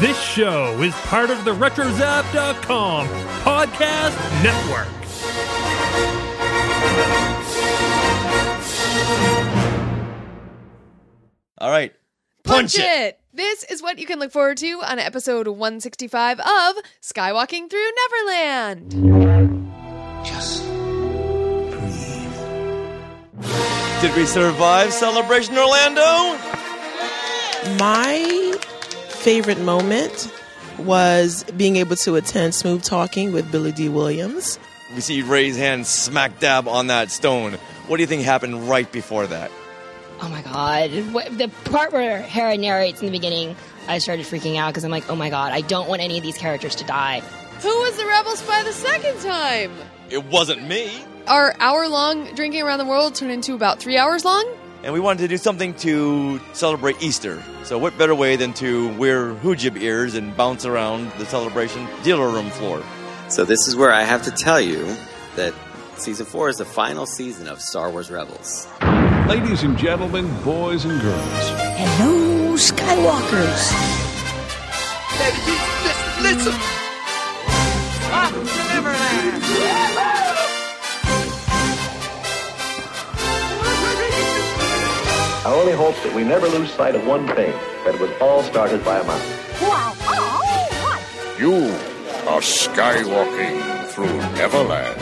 This show is part of the RetroZap.com podcast network. All right. Punch, it. This is what you can look forward to on episode 165 of Skywalking Through Neverland. Just breathe. Did we survive Celebration Orlando? My favorite moment was being able to attend Smooth Talking with Billy Dee Williams. We see Rey's hand smack dab on that stone. What do you think happened right before that? Oh my god. What- The part where Hera narrates in the beginning, I started freaking out because I'm like, oh my god, I don't want any of these characters to die. Who was the rebel spy the second time? It wasn't me. Our hour long drinking around the world turned into about three hours long? And we wanted to do something to celebrate Easter. So what better way than to wear hoojib ears and bounce around the celebration dealer room floor? So this is where I have to tell you that season four is the final season of Star Wars Rebels. Ladies and gentlemen, boys and girls, Hello, Skywalkers. Listen. I only hope that we never lose sight of one thing that it was all started by a mouse. Wow. Oh, you are skywalking through Neverland.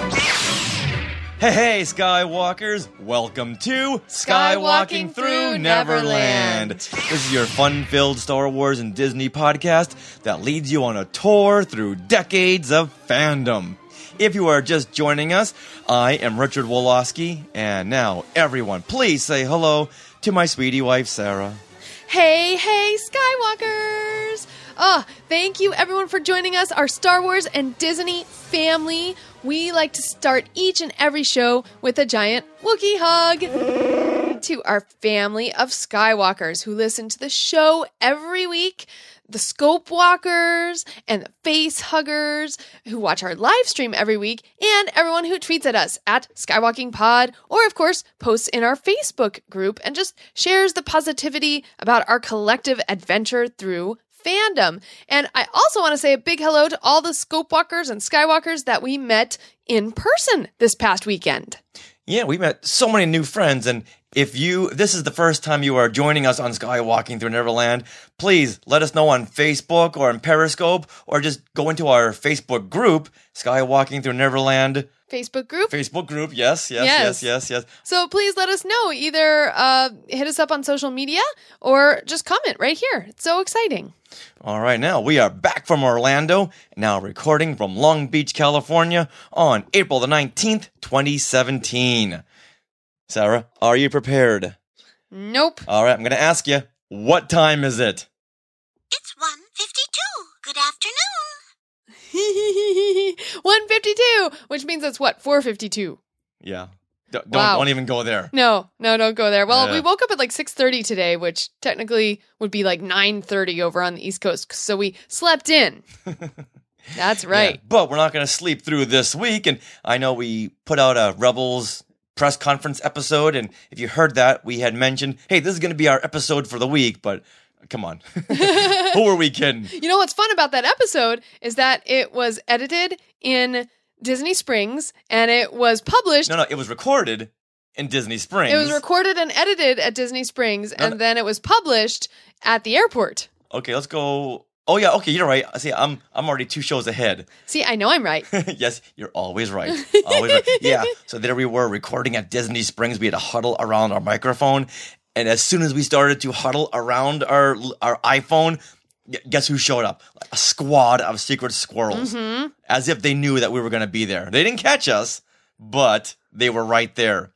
Hey, hey, Skywalkers! Welcome to Skywalking Through Neverland. This is your fun-filled Star Wars and Disney podcast that leads you on a tour through decades of fandom. If you are just joining us, I am Richard Woloski, and now everyone, please say hello to my sweetie wife Sarah. Hey, hey, Skywalkers! Ah, thank you everyone for joining us, our Star Wars and Disney family. We like to start each and every show with a giant Wookiee hug to our family of Skywalkers who listen to the show every week. The Scope Walkers and the Face Huggers who watch our live stream every week, and everyone who tweets at us at Skywalking Pod, or of course, posts in our Facebook group and just shares the positivity about our collective adventure through fandom. And I also want to say a big hello to all the Scope Walkers and Skywalkers that we met in person this past weekend. Yeah, we met so many new friends, and if you this is the first time you are joining us on Skywalking Through Neverland, please let us know on Facebook or on Periscope, or just go into our Facebook group, Skywalking Through Neverland Facebook group. Facebook group. Yes, yes, Yes. yes, yes, yes. So please let us know. Either uh, hit us up on social media or just comment right here. It's so exciting. All right, now we are back from Orlando, now recording from Long Beach, California on April the 19th, 2017. Sarah, are you prepared? Nope. All right, I'm going to ask you, what time is it? It's 152. Good afternoon. 152, which means it's what, 452? Yeah. D- don't, Wow. don't even go there. No, no, don't go there. Well, Yeah. we woke up at like 6:30 today, which technically would be like 9:30 over on the East Coast. So we slept in. That's right. Yeah, but we're not going to sleep through this week. And I know we put out a Rebels press conference episode. And if you heard that, we had mentioned, hey, this is going to be our episode for the week. But come on. Who are we kidding? You know what's fun about that episode is that it was edited in Disney Springs and it was published No, no, it was recorded in Disney Springs. It was recorded and edited at Disney Springs, No, and no. then it was published at the airport. Okay, let's go. Oh yeah, okay, you're right. See, I'm I'm already two shows ahead. See, I know I'm right. yes, you're always right. Always right. Yeah. So there we were recording at Disney Springs. We had to huddle around our microphone, and as soon as we started to huddle around our our iPhone, guess who showed up? A squad of secret squirrels, Mhm. as if they knew that we were going to be there. They didn't catch us, but they were right there.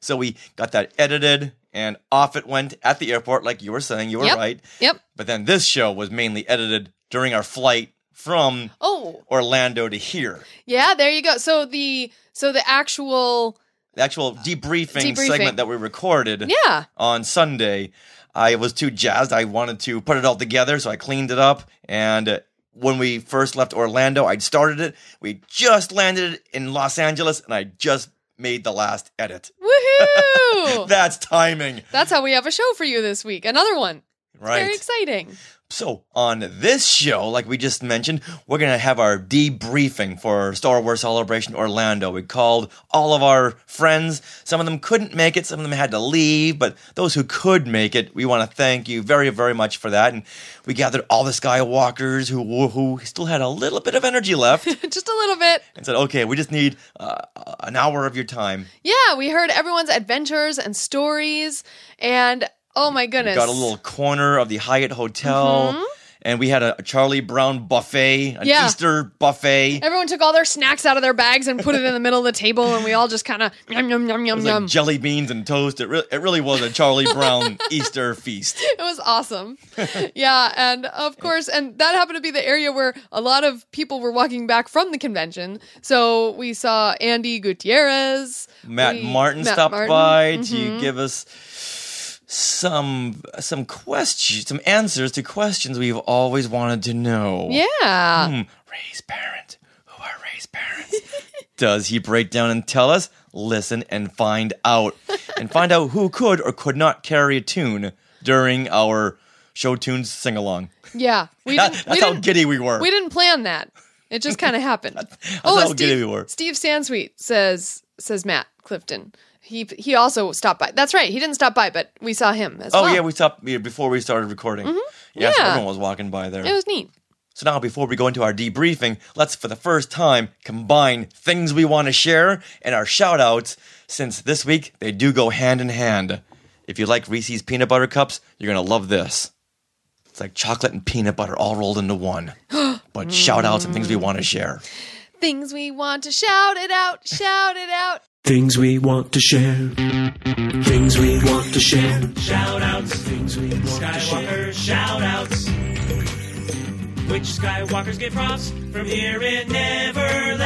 So we got that edited, and off it went at the airport, like you were saying. You were Yep. right. Yep. But then this show was mainly edited during our flight from Oh, Orlando to here. yeah, there you go. So the so the actual The actual debriefing, Debriefing. segment that we recorded yeah. on Sunday, I was too jazzed. I wanted to put it all together, so I cleaned it up. And uh, when we first left Orlando, I'd started it. We just landed in Los Angeles, and I just made the last edit. Woohoo! That's timing, That's how we have a show for you this week. Another one. It's right? Very exciting. So, on this show, like we just mentioned, we're going to have our debriefing for Star Wars Celebration Orlando. We called all of our friends. Some of them couldn't make it, some of them had to leave, but those who could make it, we want to thank you very, very much for that. And we gathered all the Skywalkers who, who still had a little bit of energy left Just a little bit. and said, okay, we just need uh, an hour of your time. Yeah, we heard everyone's adventures and stories, and oh my goodness, Got a little corner of the Hyatt Hotel. And we had a Charlie Brown buffet, an Yeah. Easter buffet. Everyone took all their snacks out of their bags and put it in the middle of the table, and we all just kind of yum yum yum yum yum. like jelly beans and toast. It, re- it really was a Charlie Brown Easter feast. it was awesome. yeah, and of course, and that happened to be the area where a lot of people were walking back from the convention. So we saw Andy Gutierrez, Matt we- Martin Matt stopped Martin. by Mhm. to give us some some questions, some answers to questions we've always wanted to know. Yeah. Hmm, Rey's parents. Who are Rey's parents? Does he break down and tell us? Listen and find out. and find out who could or could not carry a tune during our show tunes sing along. Yeah, we That- didn't. that's we how didn't, giddy we were. We didn't plan that. It just kind of happened. That's oh, how Steve, giddy we were. Steve Sansweet says says Matt Clifton. He he also stopped by. That's right. He didn't stop by, but we saw him as well. Oh well. yeah, we stopped yeah, before we started recording. Yeah, so Mm-hmm. Yeah. everyone was walking by there. it was neat. So now, before we go into our debriefing, let's for the first time combine things we want to share and our shout outs, since this week they do go hand in hand. If you like Reese's peanut butter cups, you're going to love this. It's like chocolate and peanut butter all rolled into one. but shout outs and things we want to share. Things we want to shout it out, shout it out. Things we want to share. Things we want to share. Shout outs. Things we want Skywalker to share. shout outs. Which Skywalkers get props from here in Neverland?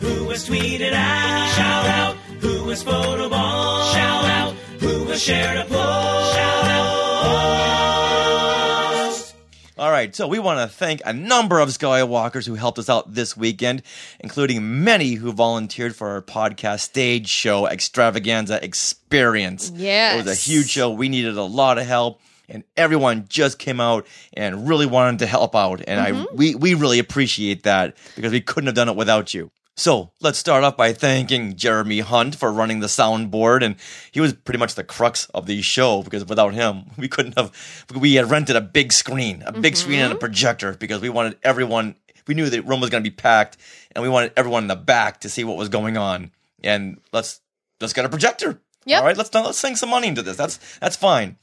Who was tweeted out? Shout out. Who was photoball? Shout out. Who was shared a post? Shout out. All right, so we want to thank a number of Skywalkers who helped us out this weekend, including many who volunteered for our podcast stage show extravaganza experience. Yes. It was a huge show. We needed a lot of help, and everyone just came out and really wanted to help out. And I mm-hmm. we, we really appreciate that because we couldn't have done it without you. So let's start off by thanking Jeremy Hunt for running the soundboard, and he was pretty much the crux of the show because without him, we couldn't have. We had rented a big screen, a big screen and a mm-hmm. projector because we wanted everyone. We knew the room was going to be packed, and we wanted everyone in the back to see what was going on. And let's let's get a projector. Yep. All right, let's let's sink some money into this. That's that's fine.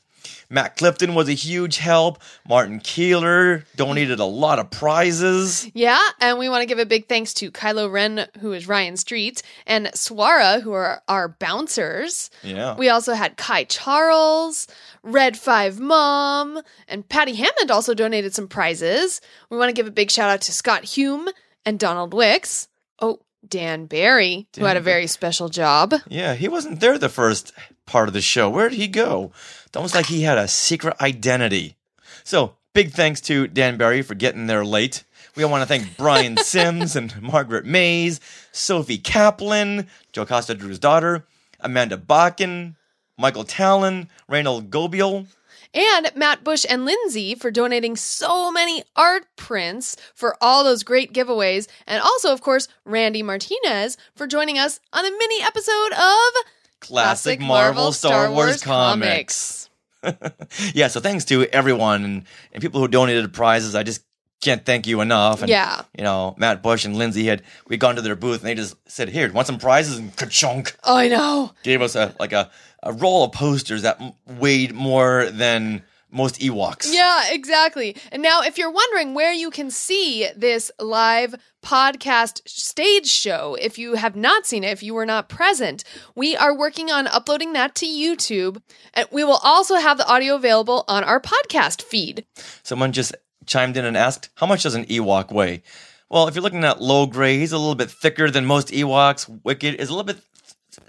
Matt Clifton was a huge help. Martin Keeler donated a lot of prizes. Yeah, and we want to give a big thanks to Kylo Ren, who is Ryan Street, and Swara, who are our bouncers. Yeah. We also had Kai Charles, Red Five Mom, and Patty Hammond also donated some prizes. We want to give a big shout out to Scott Hume and Donald Wicks. Oh, Dan Barry, who had a Dan very special job. Yeah, he wasn't there the first part of the show. Where did he go? It's almost like he had a secret identity. So, big thanks to Dan Barry for getting there late. We want to thank Brian Sims and Margaret Mays, Sophie Kaplan, Joe Costa Drew's daughter, Amanda Bakken, Michael Talon, Reynold Gobiel, And Matt Bush and Lindsay for donating so many art prints for all those great giveaways. And also, of course, Randy Martinez for joining us on a mini episode of Classic Marvel Star Wars comics. yeah, so thanks to everyone and, and people who donated prizes. I just can't thank you enough. And, Yeah. You know, Matt Bush and Lindsay had we gone to their booth and they just said, "Here, want some prizes?" And ka-chunk Oh, I know. gave us a like a a roll of posters that weighed more than most Ewoks. Yeah, exactly. And now, if you're wondering where you can see this live podcast stage show, if you have not seen it, if you were not present, we are working on uploading that to YouTube. And we will also have the audio available on our podcast feed. Someone just chimed in and asked, "How much does an Ewok weigh?" Well, if you're looking at Logray, he's a little bit thicker than most Ewoks. Wicket is a little bit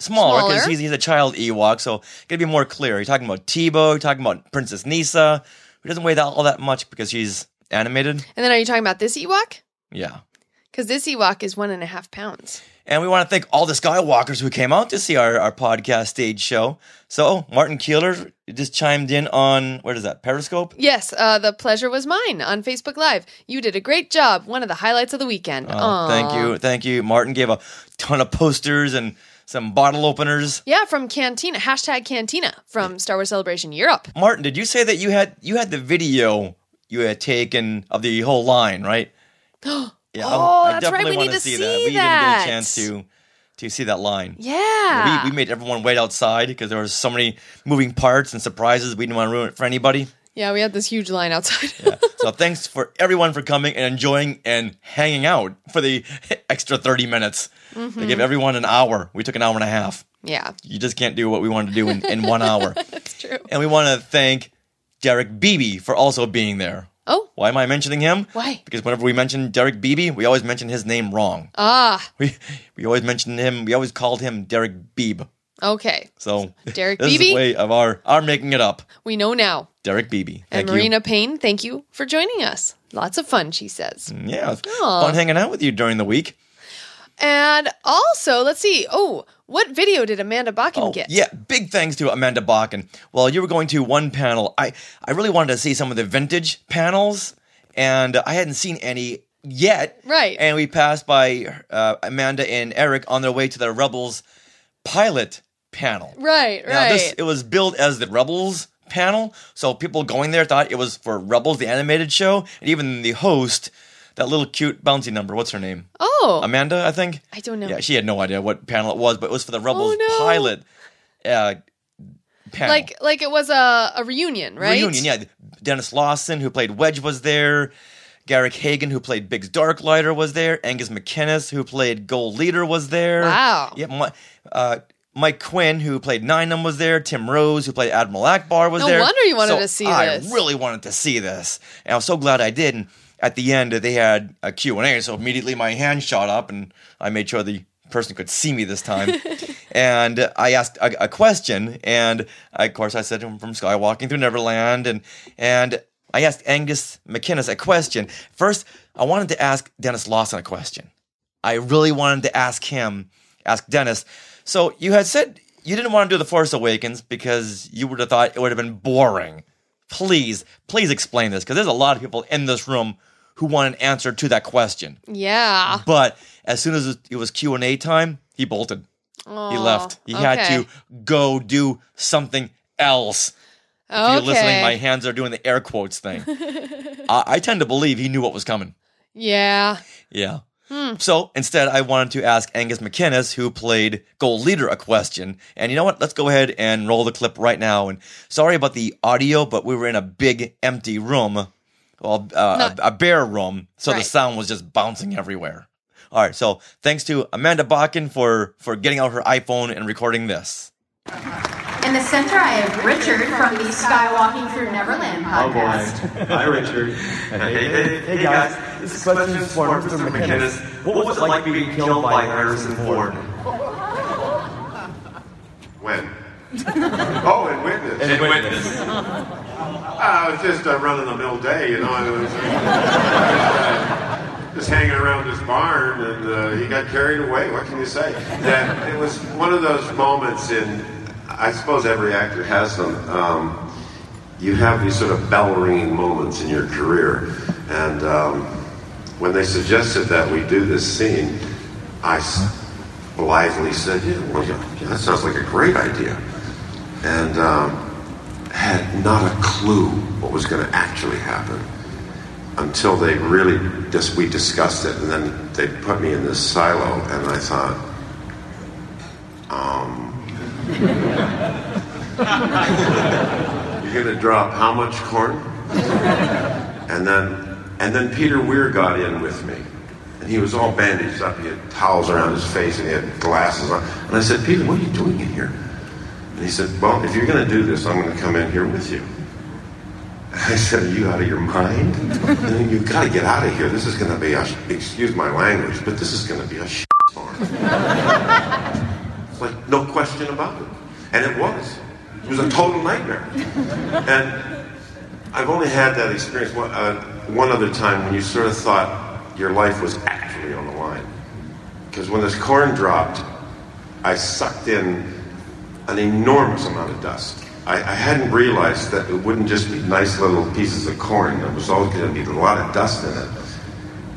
smaller because he's, he's a child Ewok, so gotta be more clear. You're talking about Teebo, you're talking about Princess Kneesaa, who doesn't weigh that all that much because she's animated. And then, are you talking about this Ewok? Yeah, Because this Ewok is one and a half pounds. And we want to thank all the Skywalkers who came out to see our, our podcast stage show. So, Martin Keeler just chimed in on, what is that, Periscope? Yes, uh, the pleasure was mine on Facebook Live. You did a great job. One of the highlights of the weekend. Oh, thank you. Thank you. Martin gave a ton of posters and some bottle openers. Yeah, from Cantina, hashtag Cantina from Star Wars Celebration Europe. Martin, did you say that you had you had the video you had taken of the whole line, right? Oh, yeah, Oh, I that's right. definitely want need to see, see that. We that. didn't get a chance to to see that line. Yeah. We, we made everyone wait outside because there was so many moving parts and surprises. We didn't want to ruin it for anybody. Yeah, we had this huge line outside. So thanks for everyone for coming and enjoying and hanging out for the extra 30 minutes. They Mhm. gave everyone an hour. We took an hour and a half. yeah, You just can't do what we wanted to do in, in one hour. that's true. And we want to thank Derek Beebe for also being there. Oh. Why am I mentioning him? Why? Because whenever we mention Derek Beebe, we always mention his name wrong. Ah, We we always mentioned him. We always called him Derek Beebe. Okay. So Derek this is Beebe? a way of our our making it up. We know now. Derek Beebe. And Thank you. Marina Payne, thank you for joining us. Lots of fun, she says. Yeah, it's Aw. fun hanging out with you during the week. And also, let's see. Oh, what video did Amanda Bakken get? Oh, Yeah, big thanks to Amanda Bakken. Well, you were going to one panel. I, I really wanted to see some of the vintage panels, and I hadn't seen any yet. Right. And we passed by uh, Amanda and Eric on their way to the Rebels pilot panel. Right, Now, right. this it was billed as the Rebels panel, so people going there thought it was for Rebels, the animated show, and even the host, that little cute bouncy number. What's her name? oh, Amanda, I think. I don't know. Yeah, she had no idea what panel it was, but it was for the Rebels Oh, no. pilot uh, panel. like like it was a, a reunion, right? Reunion, yeah. Denis Lawson, who played Wedge, was there. Garrick Hagon, who played Biggs Darklighter, was there. Angus MacInnes, who played Gold Leader, was there. Wow. Yeah, uh, Mike Quinn, who played Nien Nunb, was there. Tim Rose, who played Admiral Ackbar, was No there. wonder you wanted So to see I this. really wanted to see this, and I was so glad I did. And at the end, they had a Q and A, so immediately my hand shot up, and I made sure the person could see me this time. and I asked a, a question, and of course I said I'm from Skywalking through Neverland, and and I asked Angus MacInnes a question. First, I wanted to ask Denis Lawson a question. I really wanted to ask him, ask Denis. So you had said you didn't want to do The Force Awakens because you would have thought it would have been boring. Please, please explain this because there's a lot of people in this room who want an answer to that question. Yeah. But as soon as it was Q and A time, he bolted. he left. He had to go do something else. If you're listening, my hands are doing the air quotes thing. I, I tend to believe he knew what was coming. Yeah. Yeah. Hmm. So instead, I wanted to ask Angus MacInnes, who played Gold Leader, a question. And you know what? Let's go ahead and roll the clip right now. And sorry about the audio, but we were in a big empty room, well, uh, Not- a, a bare room, so the sound was just bouncing everywhere. All right. So thanks to Amanda Bakken for for getting out her iPhone and recording this. In the center, I have Richard from the Skywalking Through Neverland podcast. Hi, Richard. Hey, hey, hey, guys. This question is for Mr. MacInnes. What was it like being killed by Harrison Ford? When? oh, in Witness. In Witness. Uh, it was just a run-of-the-mill day, you know. It was uh, just hanging around this barn, and uh, he got carried away. What can you say? That it was one of those moments in. I suppose every actor has them. Um, you have these sort of bell-ringing moments in your career, and um, when they suggested that we do this scene, I blithely said, "Yeah, well, yeah, that sounds like a great idea," and. Um, had not a clue what was going to actually happen until they really just we discussed it and then they put me in this silo and I thought um you're going to drop how much corn? And then and then Peter Weir got in with me and he was all bandaged up he had towels around his face and he had glasses on. And I said Peter what are you doing in here? And he said, Well, if you're going to do this, I'm going to come in here with you. I said, Are you out of your mind? You've got to get out of here. This is going to be a, excuse my language, but this is going to be a storm. Like, no question about it. And it was. It was a total nightmare. And I've only had that experience one, uh, one other time when you sort of thought your life was actually on the line. Because when this corn dropped, I sucked in an enormous amount of dust. I, I hadn't realized that it wouldn't just be nice little pieces of corn. There was always going to be a lot of dust in it.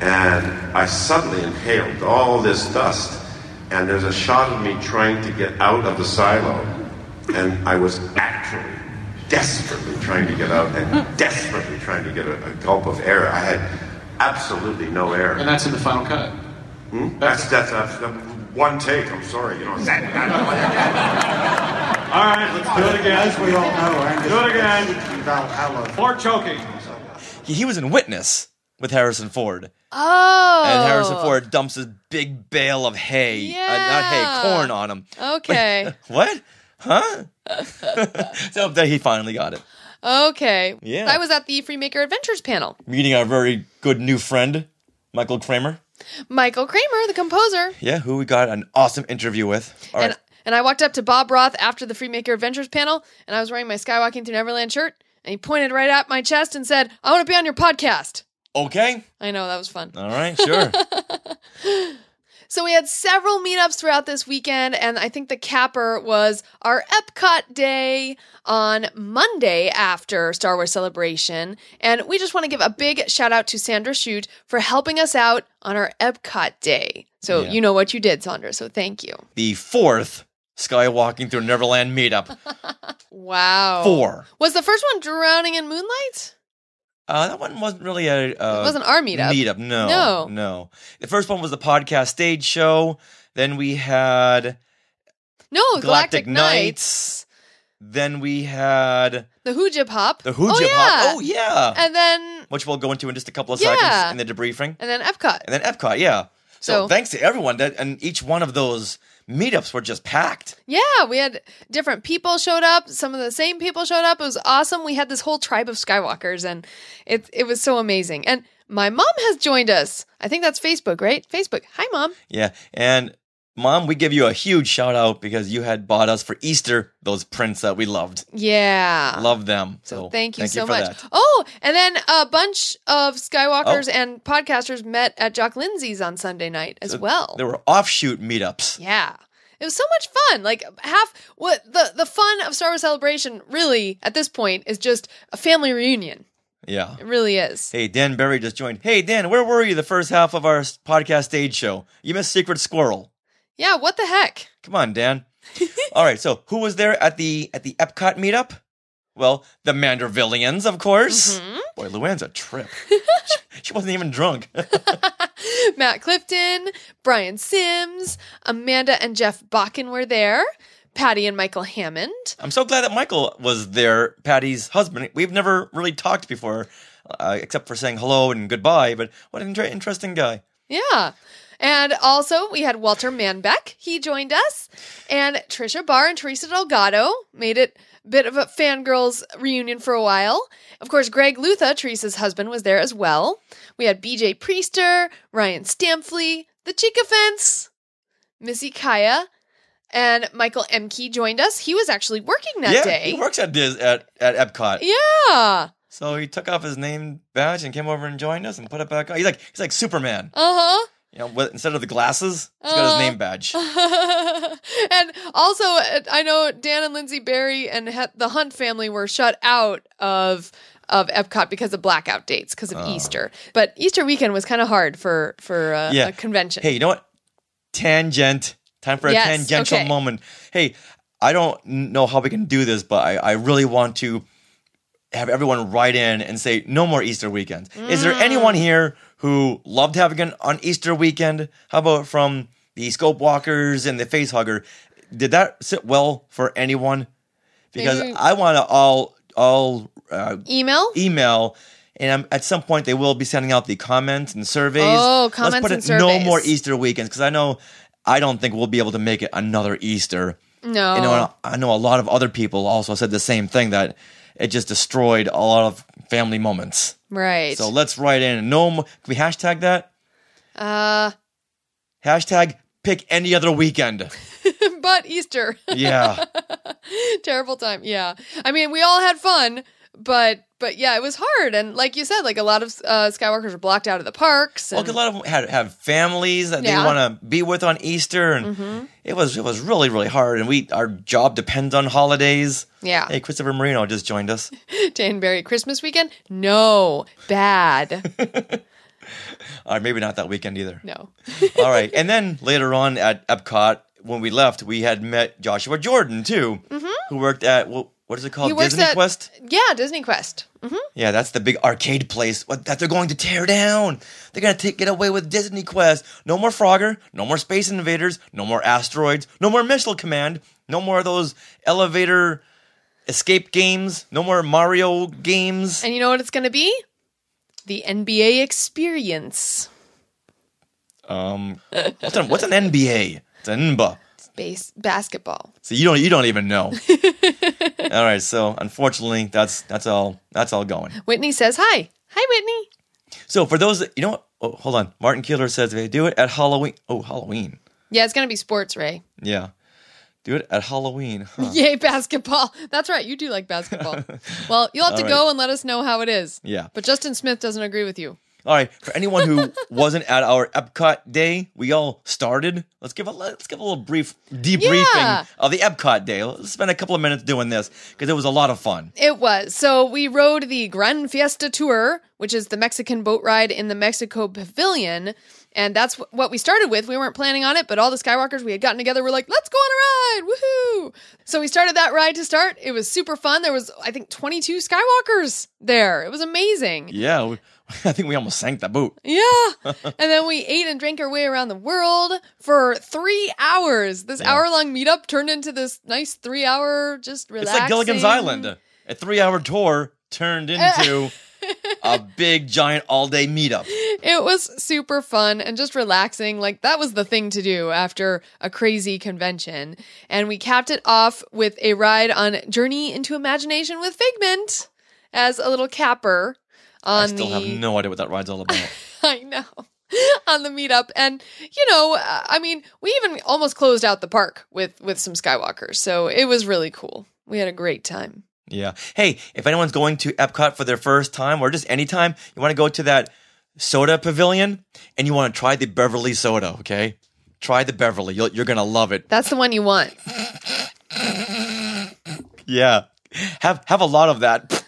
And I suddenly inhaled all this dust. And there's a shot of me trying to get out of the silo. And I was actually desperately trying to get out and desperately trying to get a, a gulp of air. I had absolutely no air. And that's in the final cut. Hmm? That's, that's, that's, that's one take. I'm sorry. You know, All right, let's do it again. As we all know, do it again. For choking. He, he was in Witness with Harrison Ford. Oh. And Harrison Ford dumps his big bale of hay, uh, not hay, corn on him. Okay. what? Huh? so that he finally got it. Okay. Yeah. I was at the Freemaker Adventures panel. Meeting our very good new friend, Michael Kramer. Michael Kramer, the composer. Yeah, who we got an awesome interview with. All right. And I walked up to Bob Roth after the Freemaker Adventures panel, and I was wearing my Skywalking Through Neverland shirt, and he pointed right at my chest and said, "I want to be on your podcast." Okay. I know that was fun. All right, sure. So we had several meetups throughout this weekend, and I think the capper was our Epcot day on Monday after Star Wars Celebration. And we just want to give a big shout out to Sandra Choute for helping us out on our Epcot day. So Yeah. you know what you did, Sandra. So thank you. the fourth Skywalking Through Neverland meetup. Wow. Four. Was the first one Drowning in Moonlight? Uh, that one wasn't really a. Uh, It wasn't our meetup. Meetup, no, No. no. The first one was the podcast stage show. Then we had No, Galactic, Galactic Nights. Nights. Then we had The Hoojib Hop. the Hoojib oh, yeah. Hop. Oh yeah, And then which we'll go into in just a couple of Yeah. seconds in the debriefing, and then Epcot. and then Epcot. Yeah. So, So- thanks to everyone that, and each one of those meetups were just packed. Yeah, we had different people showed up. Some of the same people showed up. It was awesome. We had this whole tribe of Skywalkers, and it it was so amazing. And my mom has joined us. I think that's Facebook, right? Facebook. Hi, mom. Yeah, and mom, we give you a huge shout out because you had bought us for Easter those prints that we loved. Yeah. Love them. So Thank you so for much. that. Oh, and then a bunch of Skywalkers Oh. and podcasters met at Jock Lindsay's on Sunday night as So well. There were offshoot meetups. Yeah. It was so much fun. Like half what the the fun of Star Wars Celebration really at this point is just a family reunion. Yeah. It really is. Hey, Dan Barry just joined. Hey, Dan, where were you the first half of our podcast stage show? You missed Secret Squirrel. Yeah, what the heck? Come on, Dan. All right, so who was there at the at the Epcot meetup? Well, the Mandervillians, of course. Mm-hmm. Boy, Luann's a trip. she, she wasn't even drunk. Matt Clifton, Brian Sims, Amanda and Jeff Bakken were there. Patty and Michael Hammond. I'm so glad that Michael was there, Patty's husband. We've never really talked before, uh, except for saying hello and goodbye. But what an inter- interesting guy. Yeah. And also, we had Walter Manbeck. He joined us. And Tricia Barr and Teresa Delgado made it a bit of a fangirls reunion for a while. Of course, Greg Lutha, Teresa's husband, was there as well. We had BJ Priester, Ryan Stampfli, The Chica Fence, Missy Kaya, and Michael Emke joined us. He was actually working that yeah, day. he works at Dis- at at Epcot. Yeah. So he took off his name badge and came over and joined us and put it back on. He's like he's like Superman. Uh huh. You know, with, instead of the glasses, he's got Uh. his name badge. and also, uh, I know Dan and Lindsay Barry and he- the Hunt family were shut out of of Epcot because of blackout dates because of Easter. But Easter weekend was kind of hard for for uh, yeah. a convention. Hey, you know what? Tangent. Time for a Yes, tangential okay. moment. Hey, I don't know how we can do this, but I, I really want to have everyone write in and say no more Easter weekends. Is there anyone Mm. here who loved having an on Easter weekend? How about from the Scope Walkers and the Face Hugger? Did that sit well for anyone? Because Maybe- I want to all all uh, Email. email. And um, at some point, they will be sending out the comments and surveys. Oh, comments Let's put and it no more Easter weekends because I know I don't think we'll be able to make it another Easter. No. You know, I know a lot of other people also said the same thing that it just destroyed a lot of family moments. right. So let's write in no. Mo- can we hashtag that? uh, Hashtag pick any other weekend. but Easter. Yeah. Terrible time. Yeah. I mean, we all had fun, but but yeah, it was hard, and like you said, like a lot of uh, Skywalkers are blocked out of the parks. Well, a lot of them had have families that Yeah. they want to be with on Easter, and Mhm. it was it was really really hard. And we our job depends on holidays. Yeah. Hey, Christopher Marino just joined us. Danbury Christmas weekend, no, bad, All right, maybe not that weekend either. no. All right, and then later on at Epcot, when we left, we had met Joshua Jordan too, who worked at what, what is it called? Mm-hmm. Disney at- Quest. Yeah, Disney Quest. hmm Yeah, that's the big arcade place what, that they're going to tear down. They're going to take get away with Disney Quest. No more Frogger, no more Space Invaders, no more asteroids, no more Missile Command, no more of those elevator escape games, no more Mario games. And you know what it's going to be? The NBA experience. Um, what's an, what's an NBA? It's an NBA. Base basketball. So you don't you don't even know. all right, so unfortunately, that's that's all that's all going. Whitney says hi. Hi, Whitney. So for those that you know, what? Oh, hold on. Martin Keeler says they do it at Halloween. Oh, Halloween. Yeah, it's going to be sports, Ray. Yeah, do it at Halloween. Huh. Yay, basketball. That's right. You do like basketball. well, you'll have to All go and let us know how it is. Yeah. But Justin Smith doesn't agree with you. All right. For anyone who wasn't at our Epcot day, we all started. Let's give a let's give a little brief debriefing Yeah. of the Epcot day. Let's spend a couple of minutes doing this because it was a lot of fun. It was. So we rode the Gran Fiesta Tour, which is the Mexican boat ride in the Mexico Pavilion. And that's wh- what we started with. We weren't planning on it, but all the Skywalkers we had gotten together were like, let's go on a ride. Woohoo. So we started that ride to start. It was super fun. There was, I think, 22 Skywalkers there. It was amazing. Yeah, we, I think we almost sank the boat. Yeah. and then we ate and drank our way around the world for three hours. This Yeah. hour long meetup turned into this nice three hour just relaxing. It's like Gilligan's Island. A three-hour tour turned into a big, giant, all-day meetup. It was super fun and just relaxing. Like that was the thing to do after a crazy convention. And we capped it off with a ride on Journey into Imagination with Figment as a little capper on I still the have no idea what that ride's all about. I know. On the meetup, and you know, uh, I mean, we even almost closed out the park with with some Skywalkers, so it was really cool. We had a great time. Yeah. Hey, if anyone's going to Epcot for their first time or just anytime, you want to go to that soda pavilion and you want to try the Beverly soda, okay? Try the Beverly. You'll, you're going to love it. That's the one you want. Yeah. Have have a lot of that.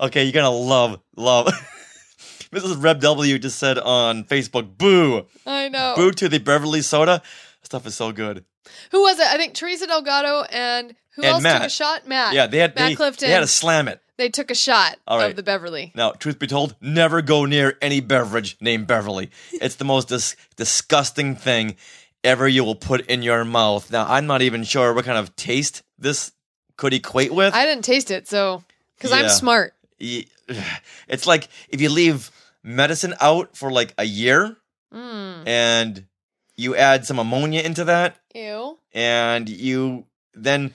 Okay, you're to love love. Mrs. Reb W just said on Facebook, "Boo. I know. Boo to the Beverly soda." Stuff is so good. Who was it? I think Teresa Delgado and who And else Matt. took a shot? Matt. Yeah, they had Matt they, Clifton. they had to slam it. They took a shot All right. of the Beverly. Now, truth be told, never go near any beverage named Beverly. It's the most dis- disgusting thing ever you will put in your mouth. Now, I'm not even sure what kind of taste this could equate with. I didn't taste it, so because I'm smart. It's like if you leave medicine out for like a year Mm. and you add some ammonia into that Ew. and you then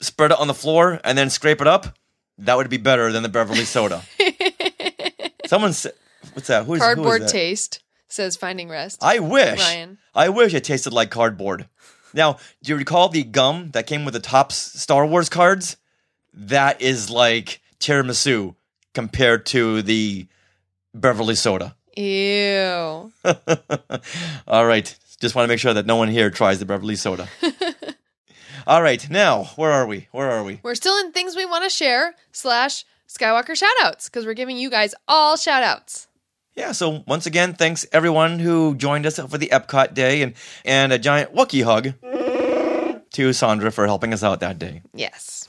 spread it on the floor and then scrape it up, that would be better than the Beverly soda. Someone said, "What's that? Who's Cardboard who is that? taste says finding rest. I wish. Ryan. I wish it tasted like cardboard. Now, do you recall the gum that came with the top Star Wars cards? That is like tiramisu compared to the Beverly soda. Ew. All right. Just want to make sure that no one here tries the Beverly soda. All right. Now, where are we? Where are we? We're still in things we want to share slash Skywalker shoutouts because we're giving you guys all shoutouts. Yeah, so once again, thanks everyone who joined us for the Epcot day and, and a giant Wookiee hug to Sandra for helping us out that day. Yes.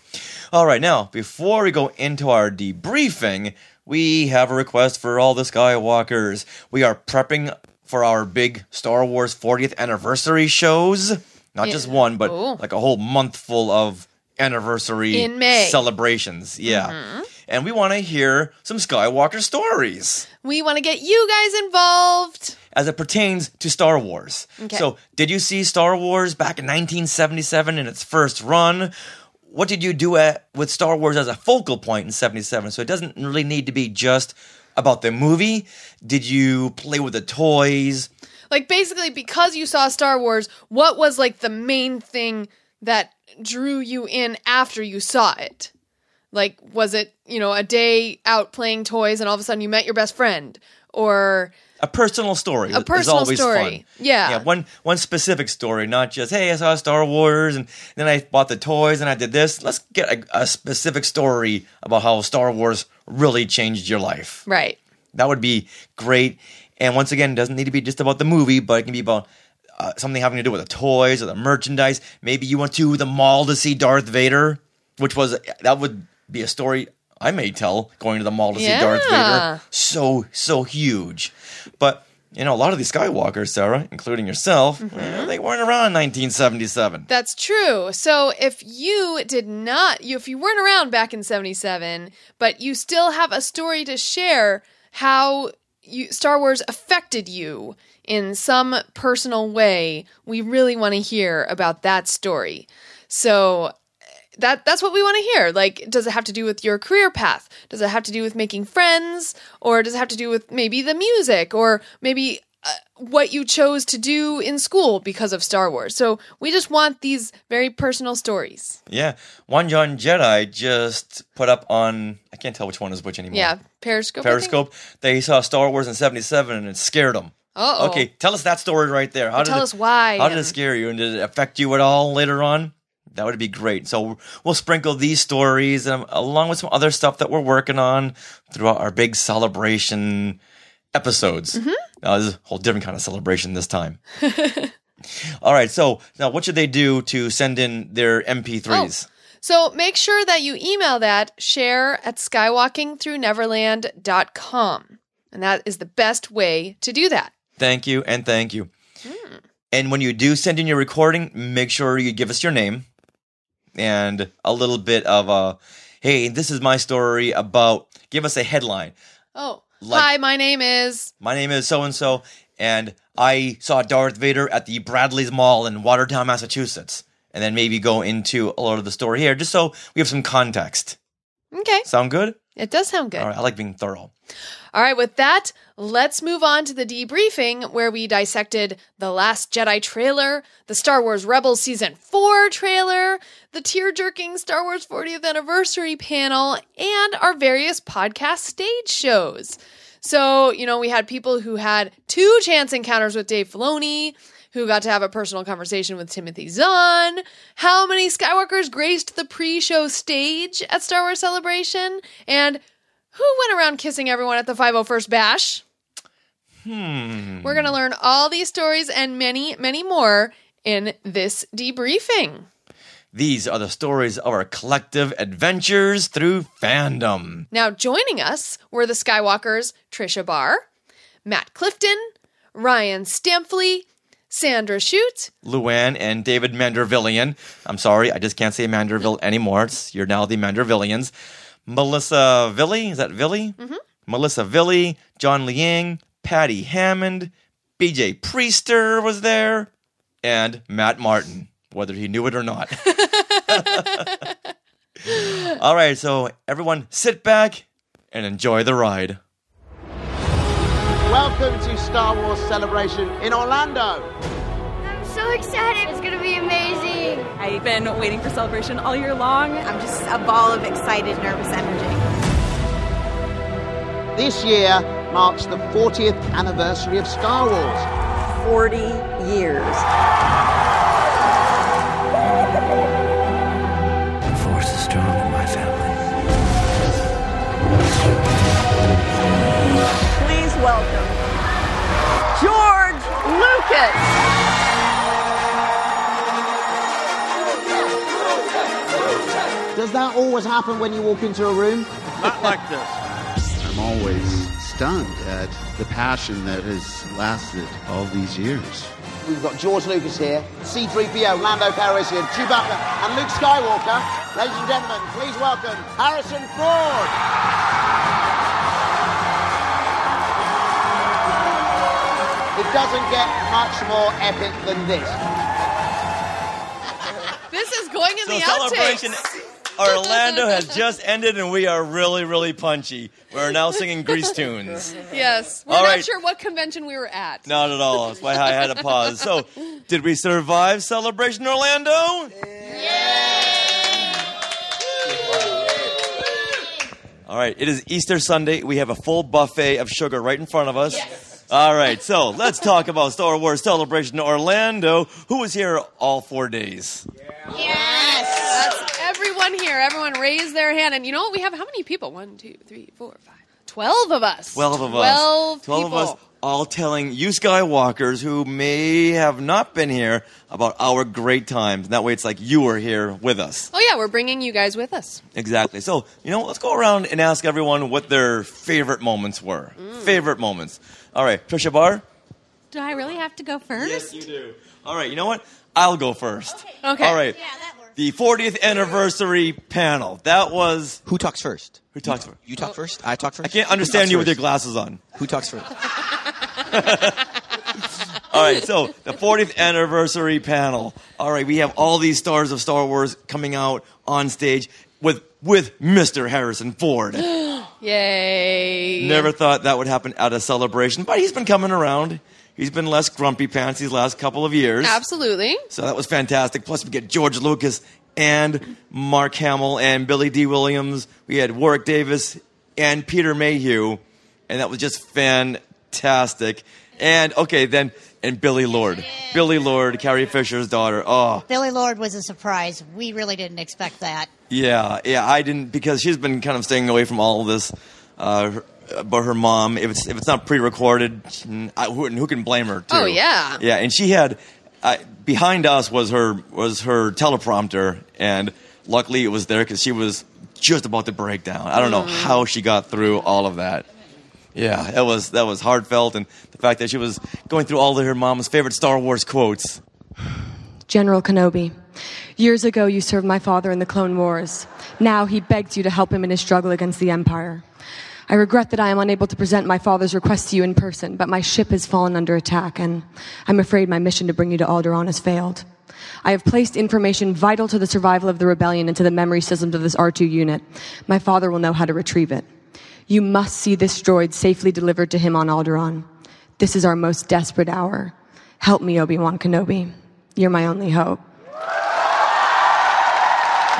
All right, now, before we go into our debriefing, we have a request for all the Skywalkers. We are prepping for our big Star Wars 40th anniversary shows. Not Yeah. just one, but Ooh. like a whole month full of anniversary In May. celebrations. Yeah. Mhm. And we want to hear some Skywalker stories We want to get you guys involved. as it pertains to Star Wars. Okay. So, did you see Star Wars back in 1977 in its first run? What did you do at, with Star Wars as a focal point in 77? So, it doesn't really need to be just about the movie. Did you play with the toys? Like basically because you saw Star Wars, what was like the main thing that drew you in after you saw it? Like, was it, you know, a day out playing toys and all of a sudden you met your best friend? Or A personal story A is personal always story. fun. Yeah. yeah. One one specific story, not just hey, I saw Star Wars and then I bought the toys and I did this. Let's get a, a specific story about how Star Wars really changed your life. right. That would be great. And once again, it doesn't need to be just about the movie, but it can be about uh, something having to do with the toys or the merchandise. Maybe you went to the mall to see Darth Vader, which was that would be a story I may tell going to the mall to see Darth Vader. So so huge, but. You know, a lot of these Skywalkers, Sarah, including yourself, Mm-hmm. well, they weren't around in 1977. That's true. So if you did not, you if you weren't around back in 77, but you still have a story to share how you Star Wars affected you in some personal way, we really want to hear about that story. So that that's what we want to hear. Like, does it have to do with your career path? Does it have to do with making friends, or does it have to do with maybe the music, or maybe uh, what you chose to do in school because of Star Wars? So we just want these very personal stories. Yeah. One John Jedi just put up on, I can't tell which one is which anymore. Yeah, Periscope. Periscope. They saw Star Wars in '77 and it scared them. Uh-oh. Okay, tell us that story right there. How Tell did us it, why How did it scare you, and did it affect you at all later on? That would be great. So we'll sprinkle these stories um, along with some other stuff that we're working on throughout our big celebration episodes. Mm-hmm. Uh, this is a whole different kind of celebration this time. all right. So now, what should they do to send in their MP3s? So make sure that you email that share at skywalkingthrough.neverland.com. And that is the best way to do that. Thank you and thank you. And when you do send in your recording, make sure you give us your name and a little bit of a hey, this is my story about give us a headline. Oh, Like- hi, my name is. My name is so and so and I saw Darth Vader at the Bradley's Mall in Watertown, Massachusetts. And then maybe go into a lot of the story here just so we have some context. Okay, Sound good? it does sound good. All right, I like being thorough. All right, with that, let's move on to the debriefing where we dissected The Last Jedi trailer, the Star Wars Rebels Season 4 trailer, the tear jerking Star Wars 40th Anniversary panel, and our various podcast stage shows. So, you know, we had people who had two chance encounters with Dave Filoni, who got to have a personal conversation with Timothy Zahn. How many Skywalkers graced the pre show stage at Star Wars Celebration? And who went around kissing everyone at the 501st Bash? Hmm. We're going to learn all these stories and many, many more in this debriefing. These are the stories of our collective adventures through fandom. Now, joining us were the Skywalkers Tricia Barr, Matt Clifton, Ryan Stampfli, Sandra Choute, Luann and David Mandervillian. I'm sorry, I just can't say Manderville anymore. It's, you're now the Mandervillians. Melissa Villy, is that Villy? Mhm. Melissa Villy, John Liang, Patty Hammond, BJ Priester was there, and Matt Martin, whether he knew it or not. All right, so everyone sit back and enjoy the ride. Welcome to Star Wars Celebration in Orlando. I'm so excited. It's going to be amazing. I've been waiting for celebration all year long. I'm just a ball of excited, nervous energy. This year marks the 40th anniversary of Star Wars. 40 years. Lucas. Does that always happen when you walk into a room? Not like this. I'm always stunned at the passion that has lasted all these years. We've got George Lucas here, C-3PO, Lando Calrissian, Chewbacca, and Luke Skywalker. Ladies and gentlemen, please welcome Harrison Ford. Doesn't get much more epic than this. This is going in So the celebration outtakes. Orlando has just ended and we are really, really punchy. We're now singing Grease tunes. Yes, we're All not right. sure what convention we were at. Not at all. That's why I had to pause. So, did we survive Celebration Orlando? All right, it is Easter Sunday. We have a full buffet of sugar right in front of us. All right, so let's talk about Star Wars Celebration Orlando. Who was here all four days? That's everyone here. Everyone raise their hand. And you know what? We have how many people? One, two, three, four, five. Twelve of us. 12 of us. Twelve, 12 people. of us all telling you Skywalkers who may have not been here about our great times. And That way it's like you were here with us. Oh yeah, we're bringing you guys with us. Exactly. So, you know, let's go around and ask everyone what their favorite moments were. Mm. Favorite moments. All right, Tricia Barr? Do I really have to go first? Yes, you do. All right, you know what? I'll go first. Okay. All right. Yeah, that works. The 40th anniversary panel. That was. Who talks first? Who talks first? You talk first. I talk first. I can't understand talks you with your glasses on. Who talks first? All right, so the 40th anniversary panel. All right, we have all these stars of Star Wars coming out on stage with with Mr. Harrison Ford. Yay! Never thought that would happen at a celebration, but he's been coming around. He's been less grumpy pants these last couple of years. Absolutely. So that was fantastic. Plus, we get George Lucas and Mark Hamill and Billy Dee Williams. We had Warwick Davis and Peter Mayhew, and that was just fantastic. And okay, then and Billie Lourd, Billie Lourd, Carrie Fisher's daughter. Oh, Billie Lourd was a surprise. We really didn't expect that. Yeah, yeah. I didn't because she's been kind of staying away from all of this. Uh, but her mom, if it's if it's not pre-recorded, I, who, who can blame her? Too? Oh, yeah. yeah. And she had uh, behind us was her was her teleprompter, and luckily it was there because she was just about to break down. I don't know Mm. how she got through all of that. Yeah, that was that was heartfelt, and the fact that she was going through all of her mom's favorite Star Wars quotes. General Kenobi, years ago you served my father in the Clone Wars. Now he begs you to help him in his struggle against the Empire. I regret that I am unable to present my father's request to you in person, but my ship has fallen under attack, and I'm afraid my mission to bring you to Alderaan has failed. I have placed information vital to the survival of the rebellion into the memory systems of this R2 unit. My father will know how to retrieve it. You must see this droid safely delivered to him on Alderaan. This is our most desperate hour. Help me, Obi-Wan Kenobi. You're my only hope.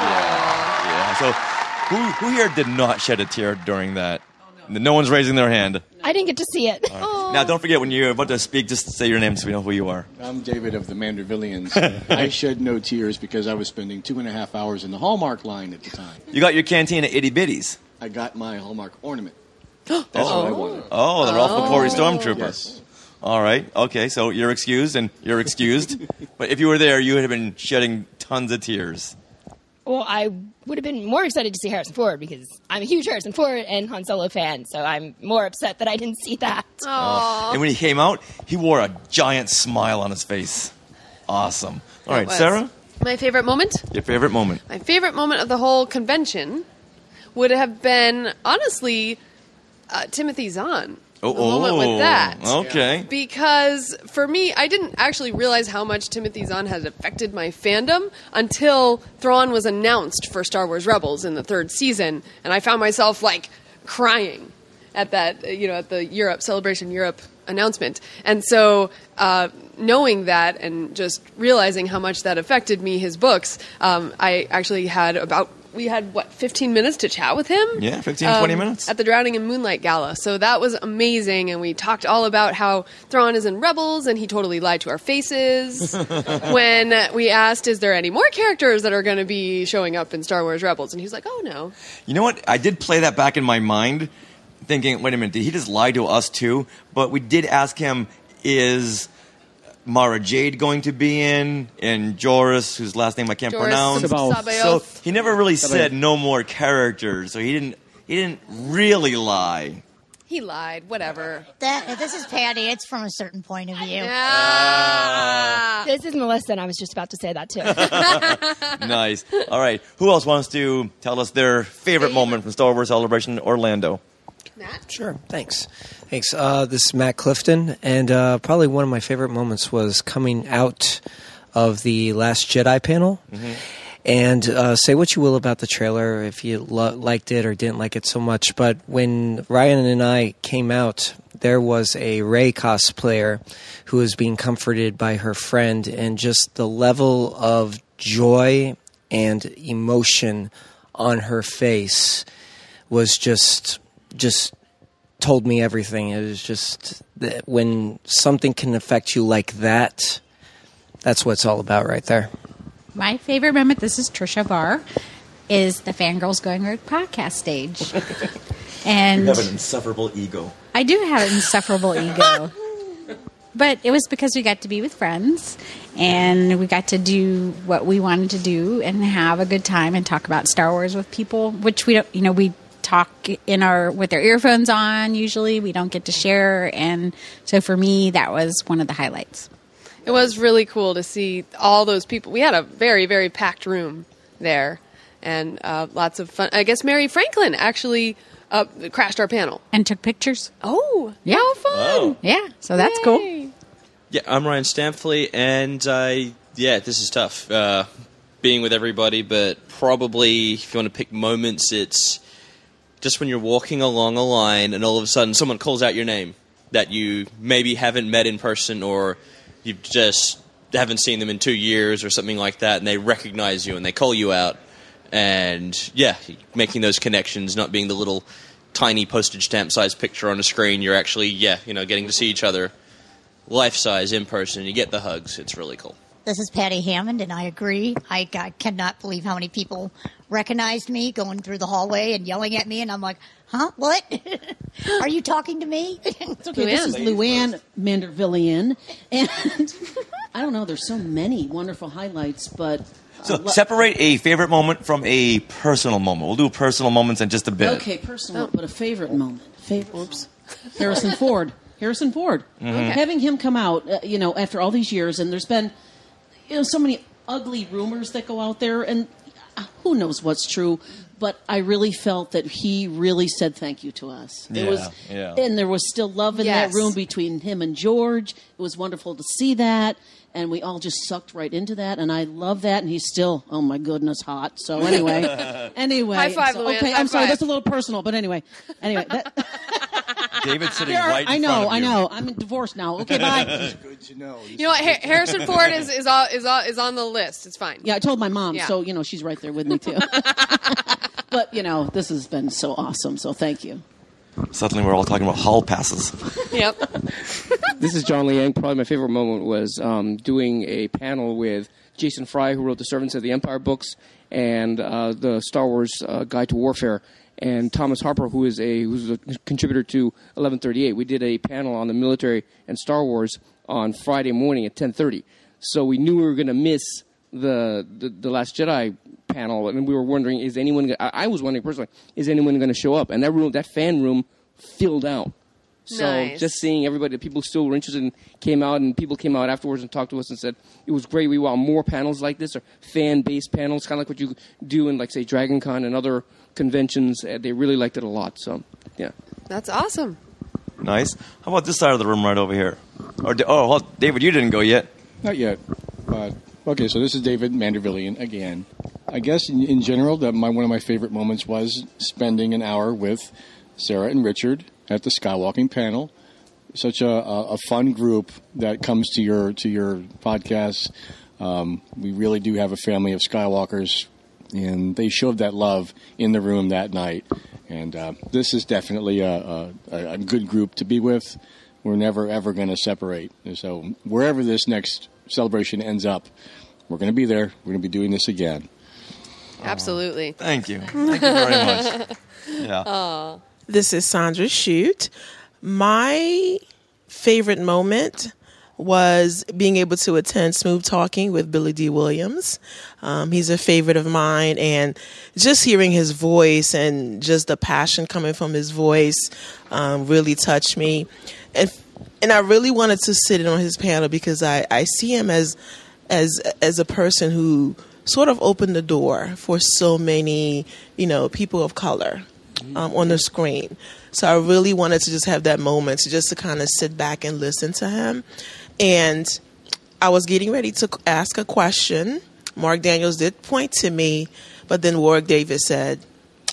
Yeah. So, who who here did not shed a tear during that? No one's raising their hand. I didn't get to see it. Now, don't forget when you're about to speak, just say your name so we know who you are. I'm David of the Mandervillians. I shed no tears because I was spending two and a half hours in the Hallmark line at the time. You got your canteen at Itty Bitties. I got my Hallmark ornament. That's what I oh. wanted. Oh, the Ralph McQuarrie Oh. Stormtrooper. Yes. All right. Okay. So you're excused, and you're excused. but if you were there, you would have been shedding tons of tears. Well, I would have been more excited to see Harrison Ford because I'm a huge Harrison Ford and Han Solo fan, so I'm more upset that I didn't see that. And when he came out, he wore a giant smile on his face. Awesome. All It right, was. Sarah, My favorite moment? your favorite moment. My favorite moment of the whole convention would have been, honestly, uh, Timothy Zahn. Oh, moment with that. Okay. Because for me, I didn't actually realize how much Timothy Zahn had affected my fandom until Thrawn was announced for Star Wars Rebels in the third season, and I found myself like crying at that, uh, you know, at the Europe Celebration Europe announcement. And so, uh, knowing that and just realizing how much that affected me, his books, um, I actually had about we had what 15 minutes to chat with him Yeah, 15, 20 um, minutes. at the Drowning in Moonlight Gala. So that was amazing, and we talked all about how Thrawn is in Rebels, and he totally lied to our faces when we asked, "Is there any more characters that are going to be showing up in Star Wars Rebels?" And he's like, "Oh no." You know what? I did play that back in my mind, thinking, wait a minute, did he just lie to us too? But we did ask him, is Mara Jade going to be in? And Joruus, whose last name I can't Joruus pronounce. C'baoth. So he never really C'baoth. said no more characters. So he didn't. He didn't really lie. He lied. Whatever. That, this is Patty. It's from a certain point of view. Ah. This is Melissa, and I was just about to say that too. nice. All right. Who else wants to tell us their favorite moment from Star Wars Celebration Orlando? Sure. Thanks. Thanks. Uh, this is Matt Clifton, and uh, probably one of my favorite moments was coming out of the Last Jedi panel. And uh, say what you will about the trailer, if you lo- liked it or didn't like it so much, but when Ryan and I came out, there was a Rey cosplayer who was being comforted by her friend, and just the level of joy and emotion on her face was just just told me everything. It was just that when something can affect you like that, that's what it's all about right there. My favorite moment, this is Tricia Barr, is the Fangirls Going Rogue podcast stage. and you have an insufferable ego. I do have an insufferable ego. But it was because we got to be with friends and we got to do what we wanted to do and have a good time and talk about Star Wars with people, which we don't, you know, we talk in our with their earphones on usually. We don't get to share and so for me that was one of the highlights. It was really cool to see all those people. We had a very, very packed room there, and uh, lots of fun. I guess Mary Franklin actually uh, crashed our panel and took pictures. Oh, yeah, how fun! Oh. Yeah, so that's cool. Yeah, I'm Ryan Stampfli, and I yeah, this is tough. Uh, being with everybody, but probably if you want to pick moments, it's just when you're walking along a line and all of a sudden someone calls out your name that you maybe haven't met in person or you just haven't seen them in two years or something like that, and they recognize you and they call you out. And yeah, making those connections, not being the little tiny postage stamp size picture on a screen. You're actually, yeah, you know, getting to see each other life size in person. You get the hugs. It's really cool. This is Patty Hammond, and I agree. I, I cannot believe how many people recognized me going through the hallway and yelling at me, and I'm like, huh? What? Are you talking to me? It's okay. This is Luann Mandervillian, and I don't know. There's so many wonderful highlights, but So lo- separate a favorite moment from a personal moment. We'll do personal moments in just a bit. Okay, personal, but a favorite moment. Favorite. Oops. Harrison Ford. Harrison Ford. Mhm. Okay. Having him come out, uh, you know, after all these years, and there's been, you know, so many ugly rumors that go out there, and Ah, who knows what's true. But I really felt that he really said thank you to us. Yeah, was, yeah. and there was still love in Yes. that room between him and George. It was wonderful to see that, and we all just sucked right into that. And I love that. And he's still, oh my goodness, hot. So anyway, anyway, High five, so- okay, high I'm sorry, that's a little personal, but anyway, anyway, that, David sitting there are- right in I know, front of I you. know. I'm divorced now. Okay, bye. Good to know. You know what? Ha- Harrison Ford is is all, is all, is on the list. It's fine. Yeah, I told my mom, Yeah. so you know she's right there with me too. but you know, this has been so awesome. So thank you. Suddenly we're all talking about hall passes. Yep. this is John Liang. Probably my favorite moment was um, doing a panel with Jason Fry, who wrote the Servants of the Empire books and uh, the Star Wars uh, Guide to Warfare, and Thomas Harper, who is a who's a contributor to 1138. We did a panel on the military and Star Wars on Friday morning at 10:30. So we knew we were going to miss the, the the Last Jedi panel, and we were wondering, is anyone? I, I was wondering personally, is anyone going to show up? And that room, that fan room, filled out. So Nice. just seeing everybody, people still were interested and came out, and people came out afterwards and talked to us and said it was great. We want more panels like this or fan-based panels, kind of like what you do in, like say, Dragon Con and other conventions. Uh, They really liked it a lot. So yeah. That's awesome. Nice. How about this side of the room right over here? Or oh, well, David, you didn't go yet. Not yet. But okay, so this is David Mandervillian again. I guess in, in general, that my one of my favorite moments was spending an hour with Sarah and Richard at the Skywalking panel. Such a, a, a fun group that comes to your to your podcast. Um, we really do have a family of Skywalkers, and they showed that love in the room that night. And uh, this is definitely a, a, a good group to be with. We're never ever going to separate. So wherever this next celebration ends up, we're going to be there. We're going to be doing this again. Absolutely. Thank you. Thank you very much. Yeah. Aw. This is Sandra Choute. My favorite moment was being able to attend Smooth Talking with Billy Dee Williams. Um, he's a favorite of mine, and just hearing his voice and just the passion coming from his voice um, really touched me. And and I really wanted to sit in on his panel because I, I see him as as as a person who sort of opened the door for so many you know people of color um, on the screen. So I really wanted to just have that moment to just to kind of sit back and listen to him. And I was getting ready to ask a question. Mark Daniels did point to me, but then Warwick Davis said,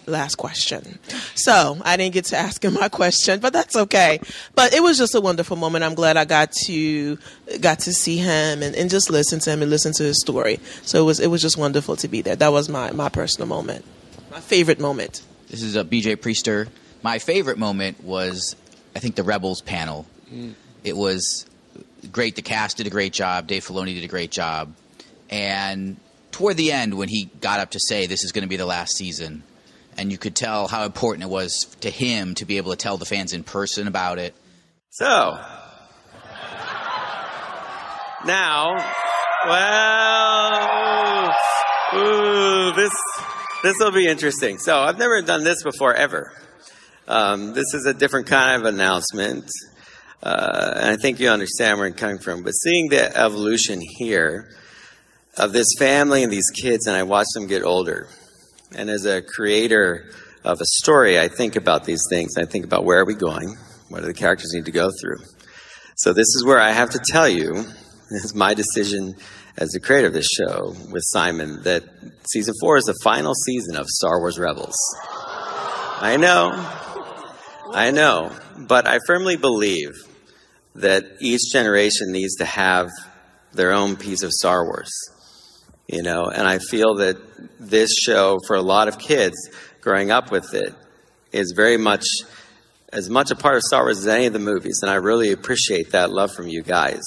last question. So I didn't get to ask him my question, but that's okay. But it was just a wonderful moment. I'm glad I got to got to see him and, and just listen to him and listen to his story. So it was it was just wonderful to be there. That was my, my personal moment. My favorite moment. This is a BJ Priester. My favorite moment was, I think, the Rebels panel. Mm. It was great. The cast did a great job. Dave Filoni did a great job. And toward the end, when he got up to say this is going to be the last season, and you could tell how important it was to him to be able to tell the fans in person about it. So, now, well, ooh, this this will be interesting. So, I've never done this before ever. Um, this is a different kind of announcement, uh, and I think you understand where I'm coming from. But seeing the evolution here of this family and these kids, and I watch them get older, and as a creator of a story, I think about these things. I think about where are we going? What do the characters need to go through? So this is where I have to tell you, it's my decision as the creator of this show with Simon, that season four is the final season of Star Wars Rebels. I know, I know, but I firmly believe that each generation needs to have their own piece of Star Wars. You know, and I feel that this show, for a lot of kids growing up with it, is very much as much a part of Star Wars as any of the movies, and I really appreciate that love from you guys.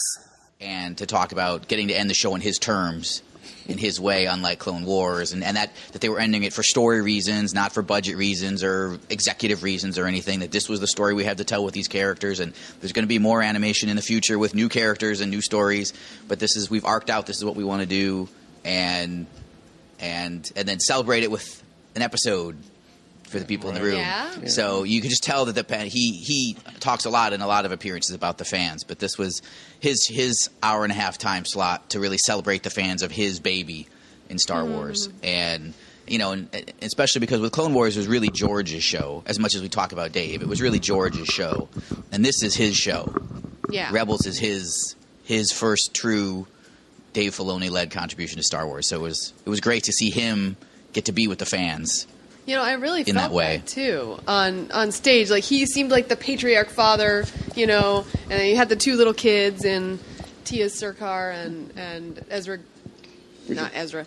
And to talk about getting to end the show in his terms, in his way, unlike Clone Wars, and, and that, that they were ending it for story reasons, not for budget reasons or executive reasons or anything, that this was the story we had to tell with these characters, and there's going to be more animation in the future with new characters and new stories, but this is, we've arced out, this is what we want to do, and, and, and then celebrate it with an episode for the people in the room. Yeah. So you can just tell that the he he talks a lot in a lot of appearances about the fans, but this was his his hour and a half time slot to really celebrate the fans of his baby in Star mm-hmm. Wars, and you know, and and especially because with Clone Wars it was really George's show. As much as we talk about Dave, it was really George's show, and this is his show. Yeah. Rebels is his his first true Dave Filoni led contribution to Star Wars. So it was it was great to see him get to be with the fans. You know, I really In felt that way. too on on stage. Like he seemed like the patriarch father, you know, and he had the two little kids and Tiya Sircar and and Ezra, not Ezra,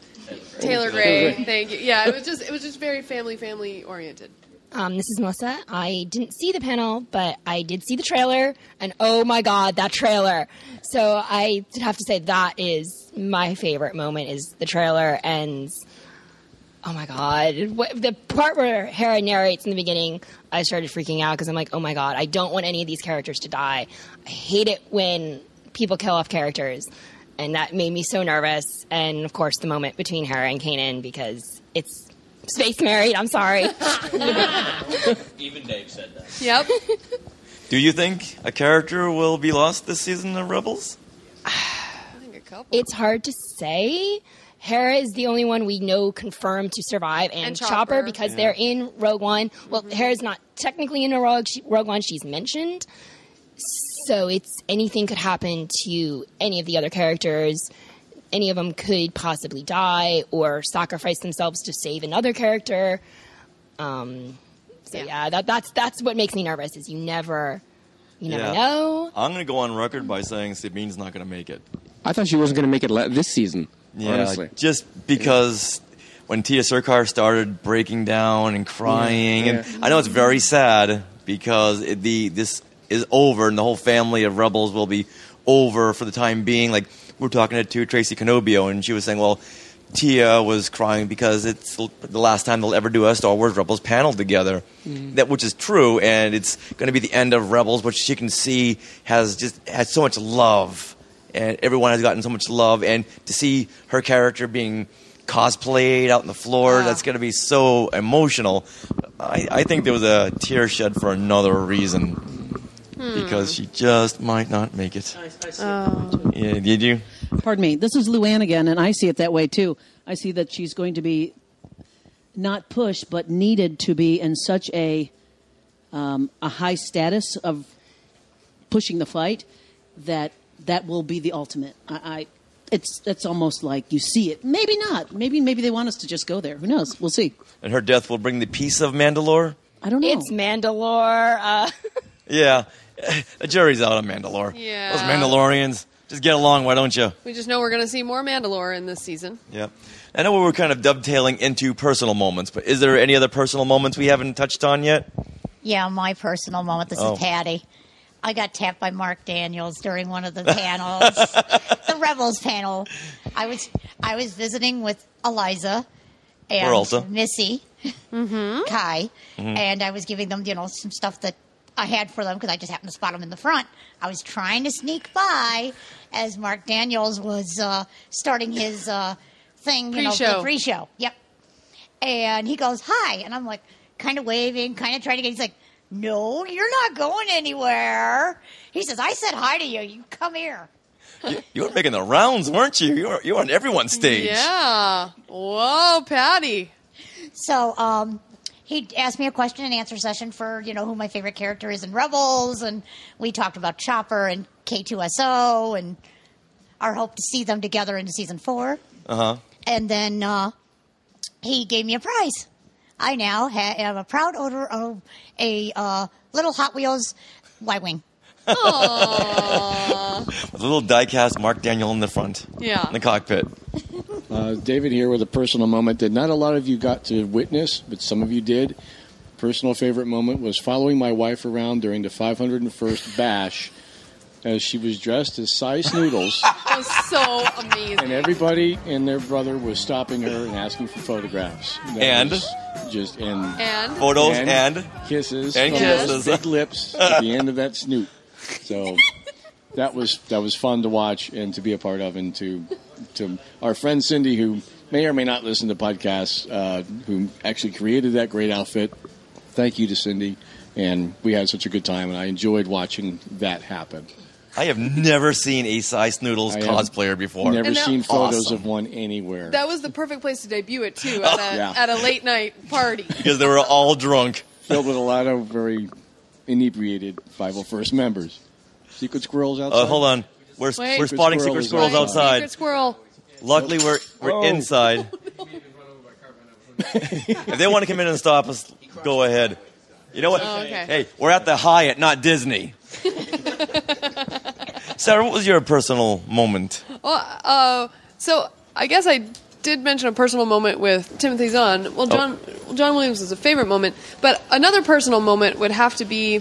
Taylor Gray. Thank you. Yeah, it was just it was just very family family oriented. Um, this is Melissa. I didn't see the panel, but I did see the trailer, and oh my god, that trailer! So I have to say that is my favorite moment is the trailer, and oh my god, what, the part where Hera narrates in the beginning, I started freaking out because I'm like, oh my god, I don't want any of these characters to die. I hate it when people kill off characters, and that made me so nervous. And of course, the moment between Hera and Kanan because it's space married. I'm sorry. Even Dave said that. Yep. Do you think a character will be lost this season of Rebels? It's hard to say. Hera is the only one we know confirmed to survive, and, And Chopper, Chopper. because Yeah. they're in Rogue One. Well, Hera's not technically in a Rogue, she, Rogue One. She's mentioned, so it's anything could happen to any of the other characters. Any of them could possibly die or sacrifice themselves to save another character. Um, so yeah, that, that's that's what makes me nervous. Is you never, you never Yeah. know. I'm going to go on record by saying Sabine's not going to make it. I thought she wasn't going to make it la- this season. Yeah, honestly. just because when Tiya Sircar started breaking down and crying, Yeah, and I know it's very sad because it, the this is over and the whole family of rebels will be over for the time being. Like we were talking to Tracy Canobio, and she was saying, well. Tiya was crying because it's the last time they'll ever do a Star Wars Rebels panel together. Mhm. That which is true, and it's going to be the end of Rebels, which she can see has just had so much love, and everyone has gotten so much love, and to see her character being cosplayed out on the floor, that's going to be so emotional. I, I think there was a tear shed for another reason Hmm. because she just might not make it. Oh. Yeah, did you? Pardon me. This is Luann again, and I see it that way too. I see that she's going to be not pushed, but needed to be in such a um, a high status of pushing the fight that that will be the ultimate. I, I it's it's almost like you see it. Maybe not. Maybe maybe they want us to just go there. Who knows? We'll see. And her death will bring the peace of Mandalore. I don't know. It's Mandalore. Uh, Yeah, the jury's out on Mandalore. Yeah. Those Mandalorians just get along. Why don't you? We just know we're going to see more Mandalore in this season. Yep. I know we were kind of dovetailing into personal moments, but is there any other personal moments we haven't touched on yet? Yeah, my personal moment. This Oh. is Patty. I got tapped by Mark Daniels during one of the panels, the Rebels panel. I was I was visiting with Eliza and Peralta. Missy, Kai, Mhm. and I was giving them you know some stuff that I had for them because I just happened to spot them in the front. I was trying to sneak by as Mark Daniels was uh, starting his uh, thing, you know, Pre-show. the pre-show. Yep. And he goes, "Hi," and I'm like, kind of waving, kind of trying to get. He's like, "No, you're not going anywhere." He says, "I said hi to you. You come here." You, you were making the rounds, weren't you? You were, you were on everyone's stage. Yeah. Whoa, Patty. So um, he asked me a question and answer session for you know who my favorite character is in Rebels, and we talked about Chopper and K2SO and our hope to see them together in season four. Uh huh. And then uh, he gave me a prize. I now ha- have a proud owner of a uh, little Hot Wheels Y wing. With a little diecast Mark Daniel in the front. Yeah. In the cockpit. Uh, David here with a personal moment that not a lot of you got to witness, but some of you did. Personal favorite moment was following my wife around during the 501st bash as she was dressed as Sy Snootles. That was so amazing. And everybody and their brother was stopping her and asking for photographs. That And? was just and, And? Photos and? kisses And kisses. those big lips at the end of that snoot. So that was that was fun to watch and to be a part of, and to to our friend Cindy, who may or may not listen to podcasts, uh, who actually created that great outfit. Thank you to Cindy, and we had such a good time, and I enjoyed watching that happen. I have never seen a Sy Snootles I cosplayer before. Never And now- seen photos Awesome. of one anywhere. That was the perfect place to debut it too at a Yeah. at a late night party. because they were all drunk. Filled with a lot of very inebriated 501st members. Secret squirrels outside. Uh, hold on. We're, Wait. we're spotting Secret secret squirrels is outside. Secret squirrel. Luckily, we're we're Oh. inside. if they want to come in and stop us, go ahead. You know what? Oh, okay. Hey, we're at the Hyatt, not Disney. Sarah, what was your personal moment? Well, uh, so I guess I did mention a personal moment with Timothy Zahn. Well, John well, John Williams was a favorite moment, but another personal moment would have to be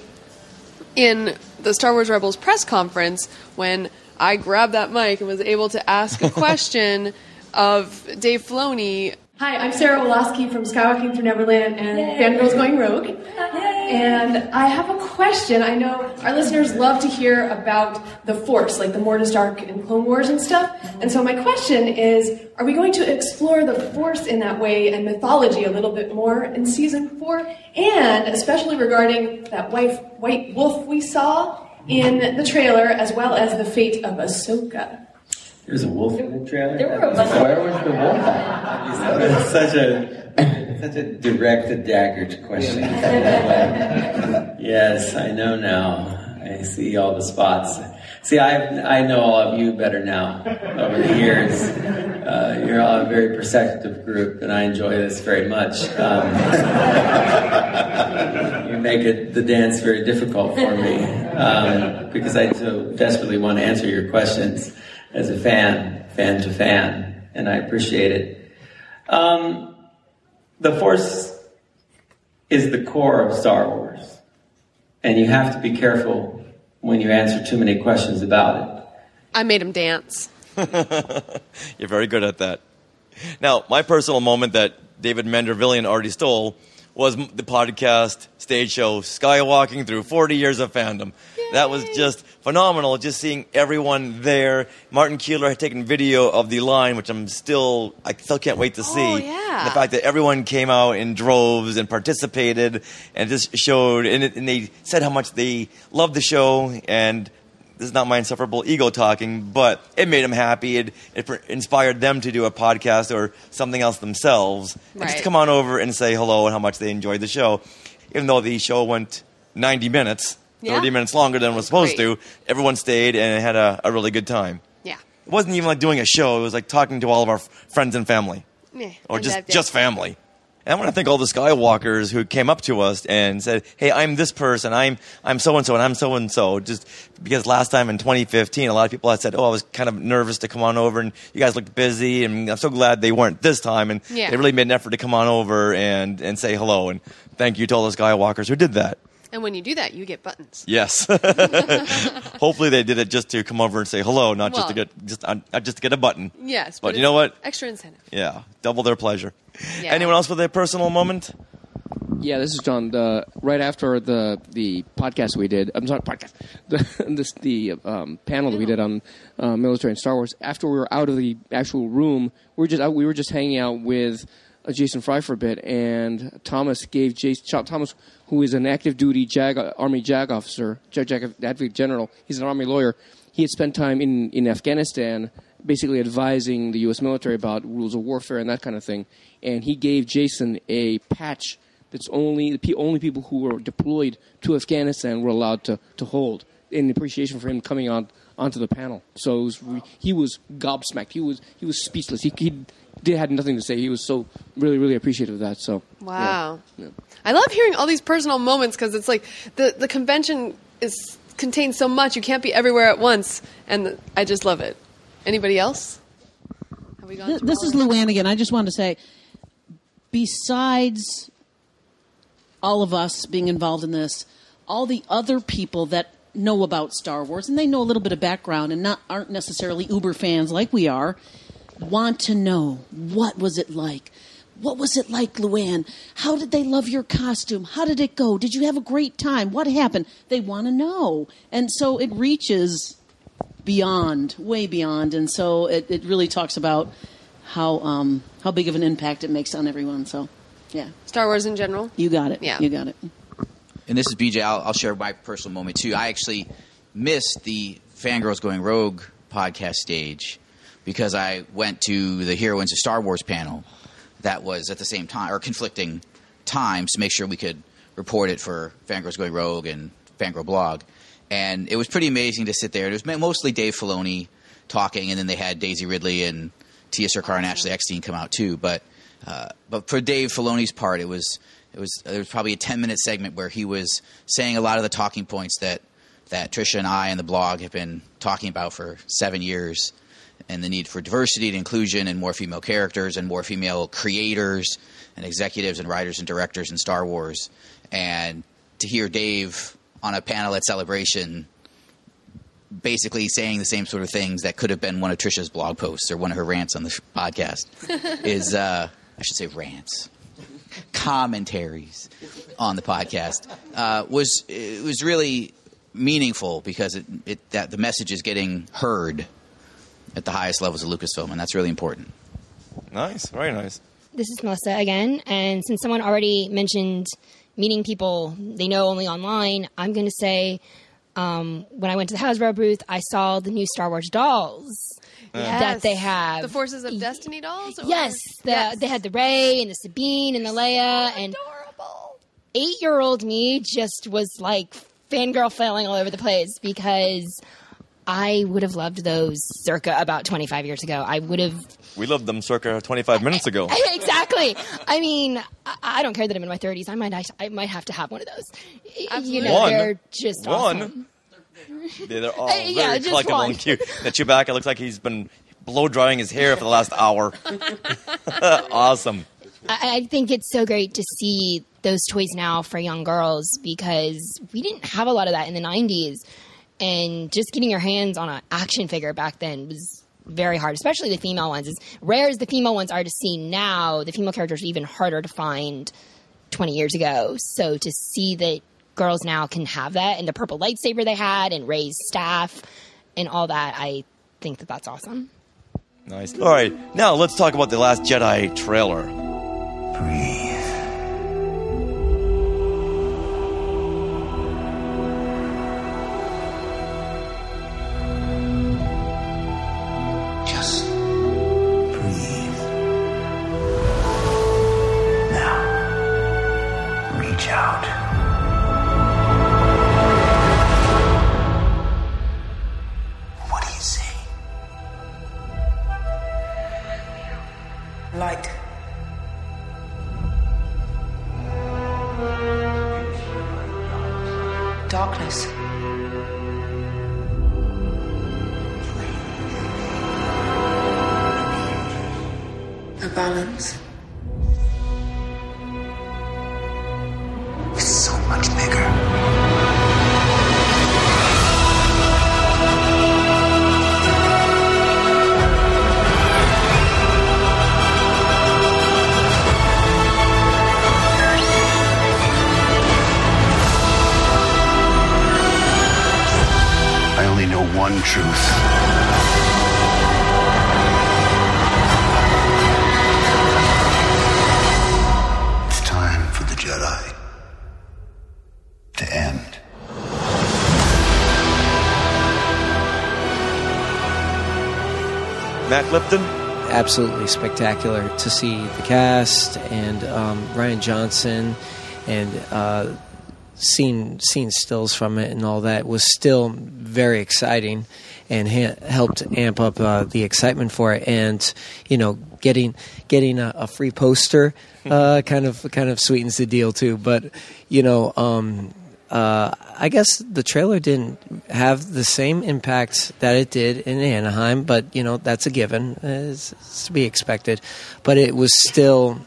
in the Star Wars Rebels press conference when I grabbed that mic and was able to ask a question of Dave Filoni. Hi, I'm Sarah Woloski from Skywalking Through Neverland and Fangirls Going Rogue. And I have a question. I know our listeners love to hear about the Force, like the Mortis arc and Clone Wars and stuff. And so my question is, are we going to explore the Force in that way and mythology a little bit more in season four? And especially regarding that white, white wolf we saw in the trailer, as well as the fate of Ahsoka. There's a wolf in the trailer. There were a bunch Where was the wolf? That's such a such a direct and daggered question. yes, I know now. I see all the spots. See, I I know all of you better now over the years. Uh, you're all a very perceptive group, and I enjoy this very much. Um, you make it the dance very difficult for me um, because I so desperately want to answer your questions as a fan, fan to fan, and I appreciate it. Um, the Force is the core of Star Wars, and you have to be careful when you answer too many questions about it. I made him dance. You're very good at that. Now, my personal moment that David Mandervillian already stole was the podcast stage show Skywalking Through 40 Years of Fandom. That was just phenomenal, just seeing everyone there. Martin Keeler had taken video of the line, which I'm still, I still can't wait to oh, see. Oh, yeah. And the fact that everyone came out in droves and participated and just showed, and, it, and they said how much they loved the show and this is not my insufferable ego talking, but it made them happy. It, it inspired them to do a podcast or something else themselves. And just come on over and say hello and how much they enjoyed the show. Even though the show went 90 minutes, Yeah. 30 minutes longer than it was supposed Great. to, everyone stayed and had a, a really good time. Yeah. It wasn't even like doing a show. It was like talking to all of our f- friends and family, Yeah, or and just just family. And I want to thank all the Skywalkers who came up to us and said, "Hey, I'm this person. I'm I'm so and so, and I'm so and so." Just because last time in 2015, a lot of people had said, "Oh, I was kind of nervous to come on over, and you guys looked busy." And I'm so glad they weren't this time, and Yeah. they really made an effort to come on over and and say hello. And thank you to all the Skywalkers who did that. And when you do that, you get buttons. Yes. Hopefully they did it just to come over and say hello, not just to get just uh, not just to get a button. Yes, But but, you know what? Extra incentive. Yeah, double their pleasure. Yeah. Anyone else with a personal moment? Yeah, this is John. The right after the the podcast we did, I'm sorry, podcast, the this the um, panel that we did on uh, military and Star Wars. After we were out of the actual room, we were just out, we were just hanging out with uh, Jason Fry for a bit, and Thomas gave Jason Thomas, who is an active duty JAG Army JAG officer, JAG, JAG Advocate General. He's an Army lawyer. He had spent time in in Afghanistan, basically advising the U.S. military about rules of warfare and that kind of thing. And he gave Jason a patch that's only the only people who were deployed to Afghanistan were allowed to, to hold in appreciation for him coming on onto the panel. So it was, he was gobsmacked. He was he was speechless. He, he did had nothing to say. He was so really really appreciative of that. So yeah. Wow. Yeah. I love hearing all these personal moments because it's like the, the convention is contains so much. You can't be everywhere at once. And the, I just love it. Anybody else? Have we gone Th- this is? Luann again. I just wanted to say, besides all of us being involved in this, all the other people that know about Star Wars and they know a little bit of background and not aren't necessarily Uber fans like we are, want to know what was it like. What was it like, Luann? How did they love your costume? How did it go? Did you have a great time? What happened? They want to know. And so it reaches beyond, way beyond. And so it, it really talks about how um, how big of an impact it makes on everyone. So, yeah, Star Wars in general. you got it. Yeah. you got it. And this is BJ. I'll, I'll share my personal moment too. I actually missed the Fangirls Going Rogue podcast stage because I went to the Heroines of Star Wars panel that was at the same time or conflicting times to make sure we could report it for Fangirls Going Rogue and Fangirl Blog. And it was pretty amazing to sit there. It was mostly Dave Filoni talking, and then they had Daisy Ridley and Tiya Sircar and Ashley Eckstein come out too. But uh, but for Dave Filoni's part, it was it was there was probably a ten minute segment where he was saying a lot of the talking points that that Tricia and I and the blog have been talking about for seven years, and the need for diversity and inclusion and more female characters and more female creators and executives and writers and directors in Star Wars, and to hear Dave on a panel at Celebration basically saying the same sort of things that could have been one of Tricia's blog posts or one of her rants on the podcast is uh, I should say rants commentaries on the podcast uh, was it was really meaningful because it, it that the message is getting heard at the highest levels of Lucasfilm and that's really important. Nice, very nice. This is Melissa again, and since someone already mentioned meeting people they know only online, I'm going to say um, when I went to the Hasbro booth, I saw the new Star Wars dolls that they have. The Forces of Destiny dolls? or- Yes, the, they had the Rey and the Sabine and the Leia and eight-year-old me just was like fangirl failing all over the place because I would have loved those circa about 25 years ago. I would have We loved them circa 25 minutes ago. exactly. I mean, I, don't care that I'm in my 30s. I might I might have to have one of those. You know, One. they're just One. awesome. Yeah, They're all yeah, very just collectible one. and cute. The Chewbacca looks like he's been blow drying his hair for the last hour. awesome. I, I think it's so great to see those toys now for young girls because we didn't have a lot of that in the 90s. And just getting your hands on an action figure back then was very hard, especially the female ones. As rare as the female ones are to see now, the female characters are even harder to find 20 years ago. So to see that girls now can have that and the purple lightsaber they had and Rey's staff and all that, I think that that's awesome. Nice. All right, now let's talk about the Last Jedi trailer. Just truth. It's time for the Jedi to end. Matt Clifton? Absolutely spectacular to see the cast and um, Rian Johnson and uh, seeing seeing stills from it and all that was still very exciting and ha- helped amp up uh, the excitement for it and you know getting getting a, a free poster uh, kind of kind of sweetens the deal too but you know um, uh, I guess the trailer didn't have the same impact that it did in Anaheim, but you know that's a given, it's, it's to be expected. But it was still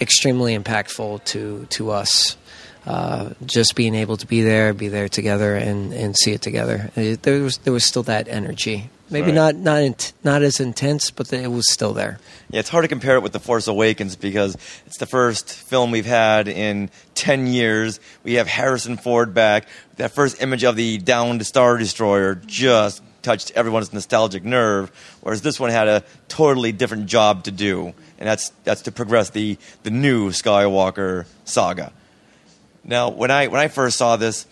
extremely impactful to to us. Uh, just being able to be there, be there together, and, and see it together. It, there was there was still that energy. Maybe Right. not not int- not as intense, but it was still there. Yeah, it's hard to compare it with The Force Awakens because it's the first film we've had in 10 years. We have Harrison Ford back. That first image of the downed Star Destroyer just touched everyone's nostalgic nerve, whereas this one had a totally different job to do, and that's, that's to progress the, the new Skywalker saga. Now, when I, when I first saw this,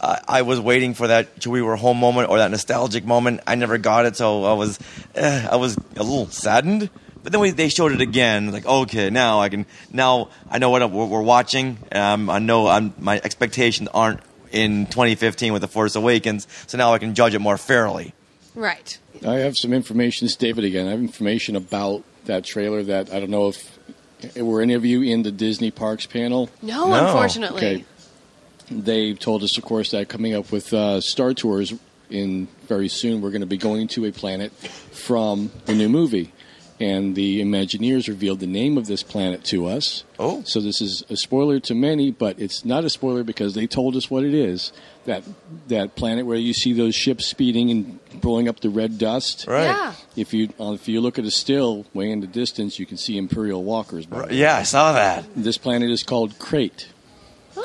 uh, I was waiting for that till we were home moment or that nostalgic moment. I never got it, so I was, eh, I was a little saddened. But then we, they showed it again. Like, okay, now I can. Now I know what we're, we're watching. Um, I know I'm, my expectations aren't in 2015 with the Force Awakens, so now I can judge it more fairly. Right. I have some information. It's David again. I have information about that trailer that I don't know if were any of you in the Disney Parks panel. No, unfortunately. Okay. They told us, of course, that coming up with uh, Star Tours in very soon, we're going to be going to a planet from the new movie. And the Imagineers revealed the name of this planet to us. Oh. So this is a spoiler to many, but it's not a spoiler because they told us what it is. That that planet where you see those ships speeding and blowing up the red dust. Right. Yeah. If you uh, if you look at a still way in the distance, you can see Imperial walkers. by there. Yeah, I saw that. This planet is called Crait.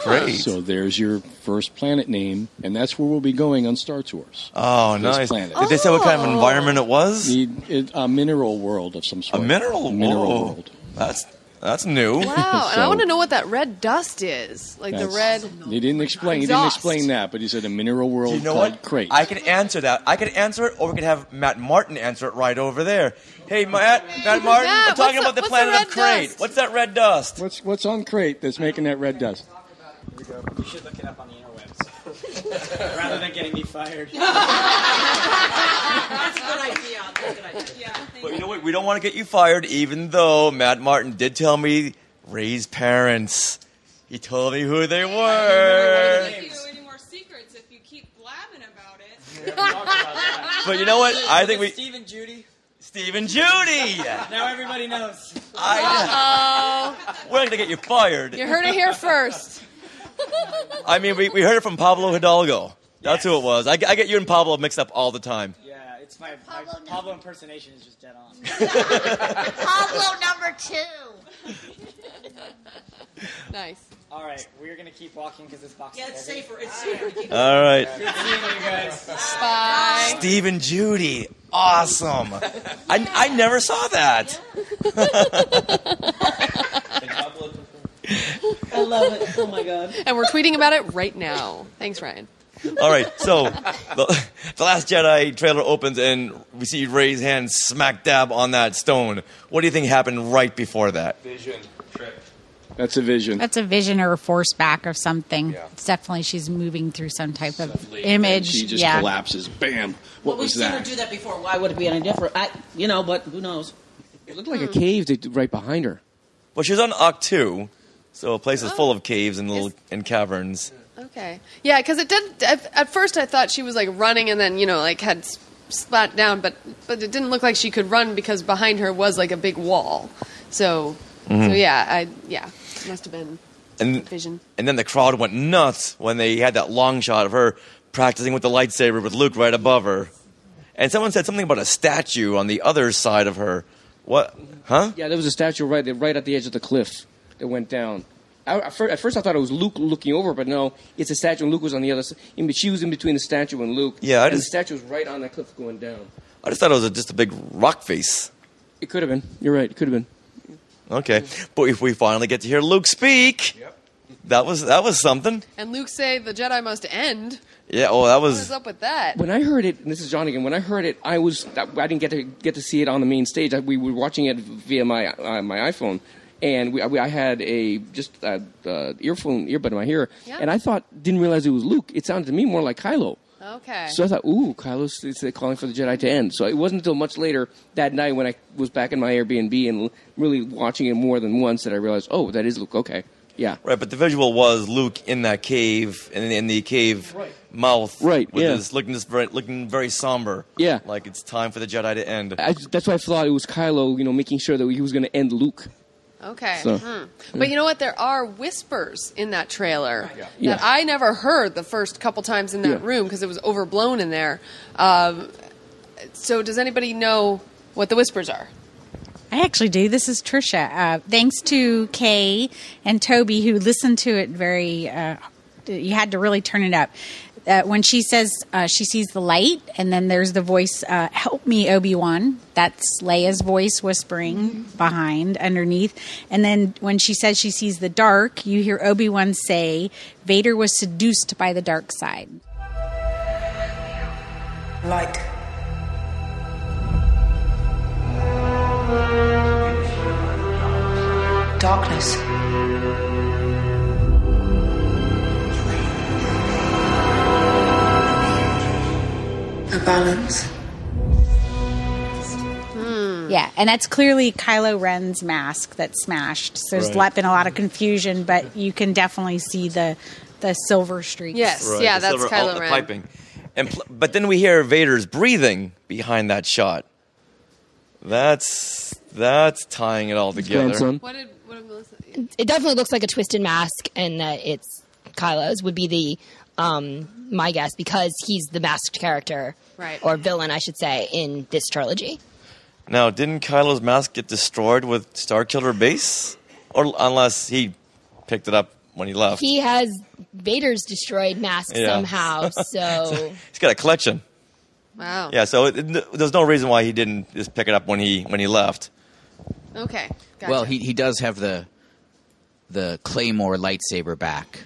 Great. So there's your first planet name, and that's where we'll be going on Star Tours. Oh, This nice. planet. Did they say what kind of oh. environment it was? The, it, a mineral world of some sort. A mineral, A mineral Whoa. world. That's that's new. Wow, and I want to know what that red dust is. Like the red. That's- They didn't explain. He didn't explain that, but he said a mineral world You know called what? Crait. I can answer that. I can answer it, or we can have Matt Martin answer it right over there. Hey, Matt, Matt Martin, Matt, I'm talking what's about the, the- planet the of red Crait. dust? What's that red dust? What's what's on Crait that's making that red dust? You should look it up on the interwebs rather than getting me fired. That's a good idea. That's a good idea. Yeah. But you know what? We don't want to get you fired, even though Matt Martin did tell me Rey's parents. He told me who they were. But you know what? I think we. Steve and Judy. Steve and Judy. Now everybody knows. Uh We're not gonna get you fired. oh. You heard it here first. I mean, we, we heard it from Pablo Hidalgo. That's who it was. I, I get you and Pablo mixed up all the time. Yeah, it's my, my Pablo impersonation is just dead on. Pablo number two. Nice. All right, we're gonna keep walking because this box. Yeah, is it's heavy. safer. It's safer. to All right. Good seeing you guys. Bye. Steve and Judy. Awesome. I, I never saw that. I love it. Oh my god. And we're tweeting about it right now. Thanks, Ryan. All right, so the, the Last Jedi trailer opens and we see Rey's hand smack dab on that stone. What do you think happened right before that? Vision trip. That's a vision. That's a vision or a force back of something. It's definitely she's moving through some type of image. She just yeah. collapses. Bam. What well, we've was seen her do that before. Why would it be any different? I, you know, but who knows? It looked like a cave right behind her. Well, she's on Ahch-To, so a place is full of caves and little and caverns. Okay. Okay. Yeah, because it did. At, at first, I thought she was like running and then you know like had s- spat down, but but it didn't look like she could run because behind her was like a big wall. So so Mhm. yeah, I yeah must have been And vision. and then the crowd went nuts when they had that long shot of her practicing with the lightsaber with Luke right above her. And someone said something about a statue on the other side of her. What? Huh? Yeah, there was a statue right there, right at the edge of the cliff that went down. I, at first, I thought it was Luke looking over, but no, it's a statue, and Luke was on the other side. She was in between the statue and Luke. Yeah, I and just- the statue was right on that cliff going down. I just thought it was a, just a big rock face. It could have been. You're right. It could have been. Okay, but if we finally get to hear Luke speak, that was that was something. And Luke say the Jedi must end. Yeah. Oh, that was. is up with that? When I heard it, and this is John again. When I heard it, I was I didn't get to get to see it on the main stage. I, we were watching it via my uh, my iPhone, and we, we, I had a just uh, uh, earphone earbud in my ear, Yeah. and I thought didn't realize it was Luke. It sounded to me more like Kylo. Okay. So I thought, ooh, Kylo's is calling for the Jedi to end. So it wasn't until much later that night when I was back in my Airbnb and really watching it more than once that I realized, oh, that is Luke. Okay, yeah. Right, but the visual was Luke in that cave, in, in the cave mouth, Right, With yeah. his, looking just very, looking very somber. Yeah. like it's time for the Jedi to end. I, that's why I thought it was Kylo, you know, making sure that he was going to end Luke. Okay. So- hmm. But you know what? There are whispers in that trailer Yeah. that I never heard the first couple times in that Yeah. room because it was overblown in there. Um, so does anybody know what the whispers are? I actually do. This is Tricia. Uh, thanks to Kay and Toby who listened to it very. Uh, you had to really turn it up. Uh, when she says uh, she sees the light, and then there's the voice, uh, "Help me, Obi Wan." That's Leia's voice whispering behind, underneath. And then when she says she sees the dark, you hear Obi Wan say, "Vader was seduced by the dark side." Light. Darkness. A. Hmm. Yeah, and that's clearly Kylo Ren's mask that's smashed. So there's Right. been a lot of confusion, but you can definitely see the the silver streaks. Yes, Right, yeah, the that's silver- Kylo oh, the Ren. piping. And pl- but then we hear Vader's breathing behind that shot. That's that's tying it all together. What did what did Melissa? It definitely looks like a twisted mask, and that it's Kylo's would be the um, my guess because he's the masked character, Right. or villain, I should say, in this trilogy. Now, didn't Kylo's mask get destroyed with Starkiller Base, or unless he picked it up when he left? He has Vader's destroyed mask Yeah. somehow, so He's got a collection. Wow. Yeah, so it, it- there's no reason why he didn't just pick it up when he when he left. Okay. Gotcha. Well, he he does have the the Claymore lightsaber back.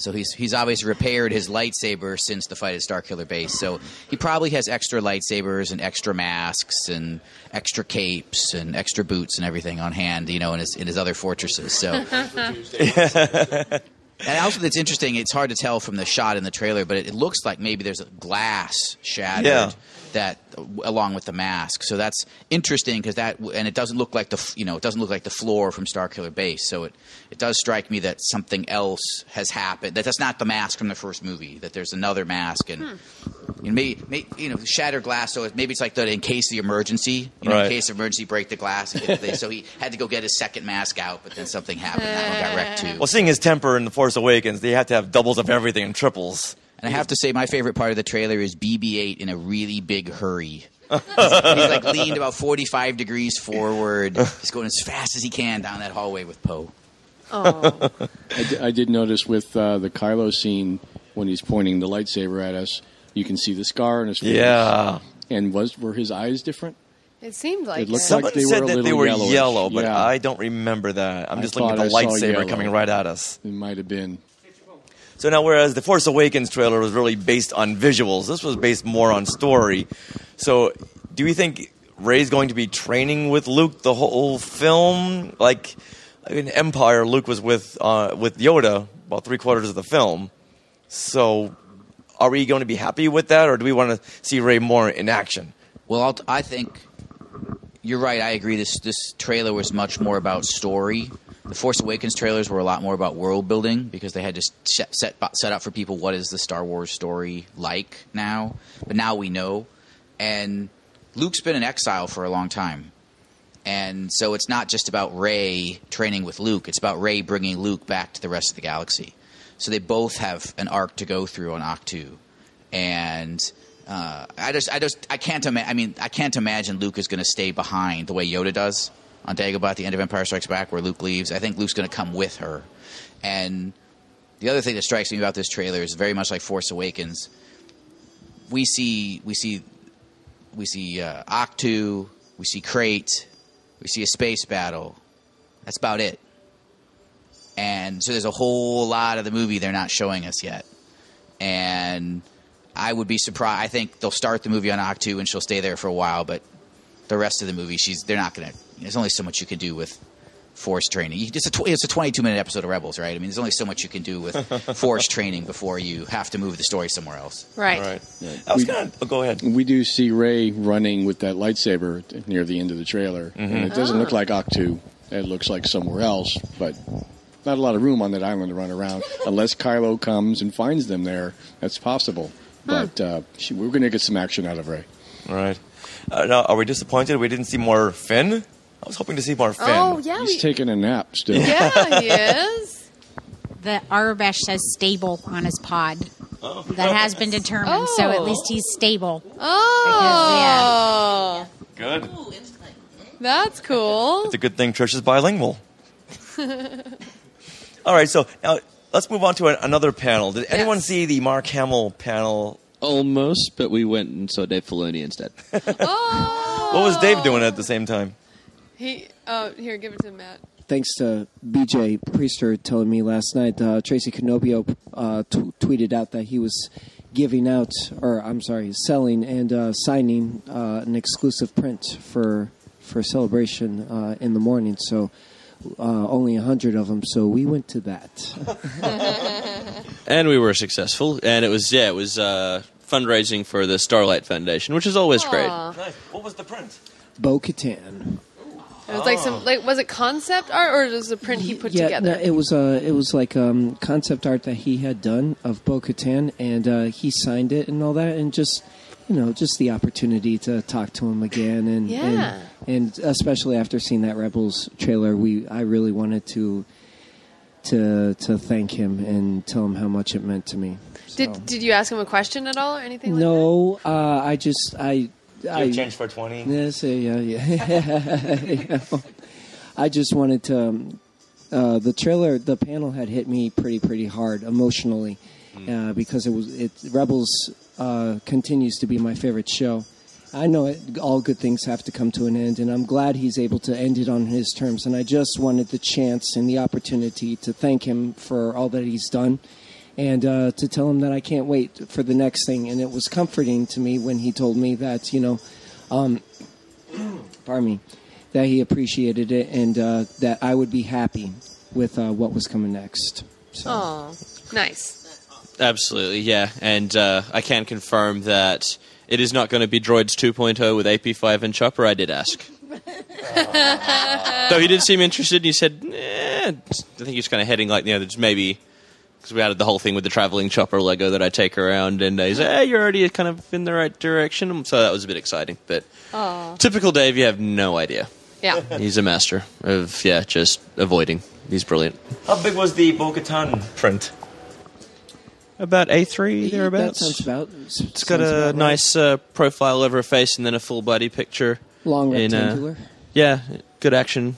So he's he's obviously repaired his lightsaber since the fight at Starkiller Base. So he probably has extra lightsabers and extra masks and extra capes and extra boots and everything on hand, you know, in his in his other fortresses. So And also, that's interesting. It's hard to tell from the shot in the trailer, but it, it looks like maybe there's a glass shattered Yeah. That, along with the mask. So that's interesting because that, and it doesn't look like the, you know, it doesn't look like the floor from Starkiller Base. So it, it does strike me that something else has happened. That that's not the mask from the first movie. That there's another mask, and hmm. you know, maybe, may you know, shattered glass. So maybe it's like the in case of emergency, you know, Right. in case of emergency, break the glass. And get the, so he had to go get his second mask out, but then something happened. That one got wrecked too. Well, seeing his temper in The Force Awakens, they had to have doubles of everything and triples. And I have to say, my favorite part of the trailer is BB-8 in a really big hurry. he's, he's like leaned about 45 degrees forward. He's going as fast as he can down that hallway with Poe. Oh. I, did notice with uh, the Kylo scene when he's pointing the lightsaber at us, you can see the scar on his face. Yeah. And was were his eyes different? It seemed like It looked it. like Someone they said were a that they were yellowish. yellow, but Yeah. I don't remember that. I'm I just looking at the I lightsaber coming right at us. It might have been. So now, whereas the Force Awakens trailer was really based on visuals, this was based more on story. So, do you think Rey's going to be training with Luke the whole film? Like in Empire, Luke was with uh, with Yoda about three quarters of the film. So, are we going to be happy with that, or do we want to see Rey more in action? Well, I'll, I think you're right. I agree. This this trailer was much more about story. The Force Awakens trailers were a lot more about world building because they had to set set, set up for people what is the Star Wars story like now. But now we know, and Luke's been in exile for a long time. And so it's not just about Rey training with Luke, it's about Rey bringing Luke back to the rest of the galaxy. So they both have an arc to go through on Ahch-To. And uh, I just, I just, I can't imagine. I mean, I can't imagine Luke is going to stay behind the way Yoda does on Dagobah at the end of Empire Strikes Back, where Luke leaves. I think Luke's going to come with her. And the other thing that strikes me about this trailer is very much like Force Awakens. We see, we see, we see uh, Ahch-To, we see Crait, we see a space battle. That's about it. And so there's a whole lot of the movie they're not showing us yet. And I would be surprised. I think they'll start the movie on Ahch-To and she'll stay there for a while, but the rest of the movie, she's they're not going to. There's only so much you can do with force training. It's a tw- it's a 22 minute episode of Rebels, right? I mean, there's only so much you can do with force training before you have to move the story somewhere else. Right. Right. I was gonna oh, go ahead. We do see Rey running with that lightsaber near the end of the trailer, and it doesn't look Oh. like Ahch-To. It looks like somewhere else, but not a lot of room on that island to run around unless Kylo comes and finds them there. That's possible, but uh, she, we're going to get some action out of Rey. All right. Uh, now, are we disappointed we didn't see more Finn? I was hoping to see more Finn. Oh, yeah. He's we- taking a nap still. yeah, he is. The Aurebesh says stable on his pod. Oh. That has been determined, so at Oh. least he's stable. Oh. Good. That's cool. It's a good thing Trish is bilingual. All right, so now let's move on to a, another panel. Did anyone see the Mark Hamill panel? Almost, but we went and saw Dave Filoni instead. Oh. What was Dave doing at the same time? He. Oh, here, give it to Matt. Thanks to BJ Priester telling me last night, uh, Tracy Cannobbio uh, t- tweeted out that he was giving out, or I'm sorry, selling and uh, signing uh, an exclusive print for for celebration uh, in the morning. So uh, only a hundred of them. So we went to that. and we were successful. And it was yeah, it was uh, fundraising for the Starlight Foundation, which is always great. Nice. What was the print? Bo Katan. It was like some like was it concept art or was it a print he put yeah, together? no, it was uh, it was like um, concept art that he had done of Bo Katan, and uh, he signed it and all that, and just you know, just the opportunity to talk to him again, and Yeah. and, and especially after seeing that Rebels trailer, we I really wanted to to to thank him and tell him how much it meant to me. Did Did you ask him a question at all or anything? like No, uh, I just I. I changed for 20? Yes, yeah, yeah. You know, I just wanted to. Um, uh, the trailer, the panel had hit me pretty, pretty hard emotionally uh, because it was it. Rebels uh, continues to be my favorite show. I know it, all good things have to come to an end, and I'm glad he's able to end it on his terms. And I just wanted the chance and the opportunity to thank him for all that he's done and uh, to tell him that I can't wait for the next thing. And it was comforting to me when he told me that, you know, um, pardon me, that he appreciated it and uh, that I would be happy with uh, what was coming next. Oh, nice. Absolutely, yeah. And uh, I can confirm that it is not going to be Droids 2.0 with AP5 and Chopper. I did ask. Though he did seem interested, and he said, eh, I think he's kind of heading like, you know, there's maybe. Because we added the whole thing with the traveling chopper Lego that I take around, and uh, he's like, hey, you're already kind of in the right direction. So that was a bit exciting. But Oh, typical Dave, you have no idea. yeah. He's a master of, yeah, just avoiding. He's brilliant. How big was the Bo Katan print? About A3, That thereabouts. sounds about. It's got a nice uh, profile over a face and then a full body picture. Long in, uh, yeah, good action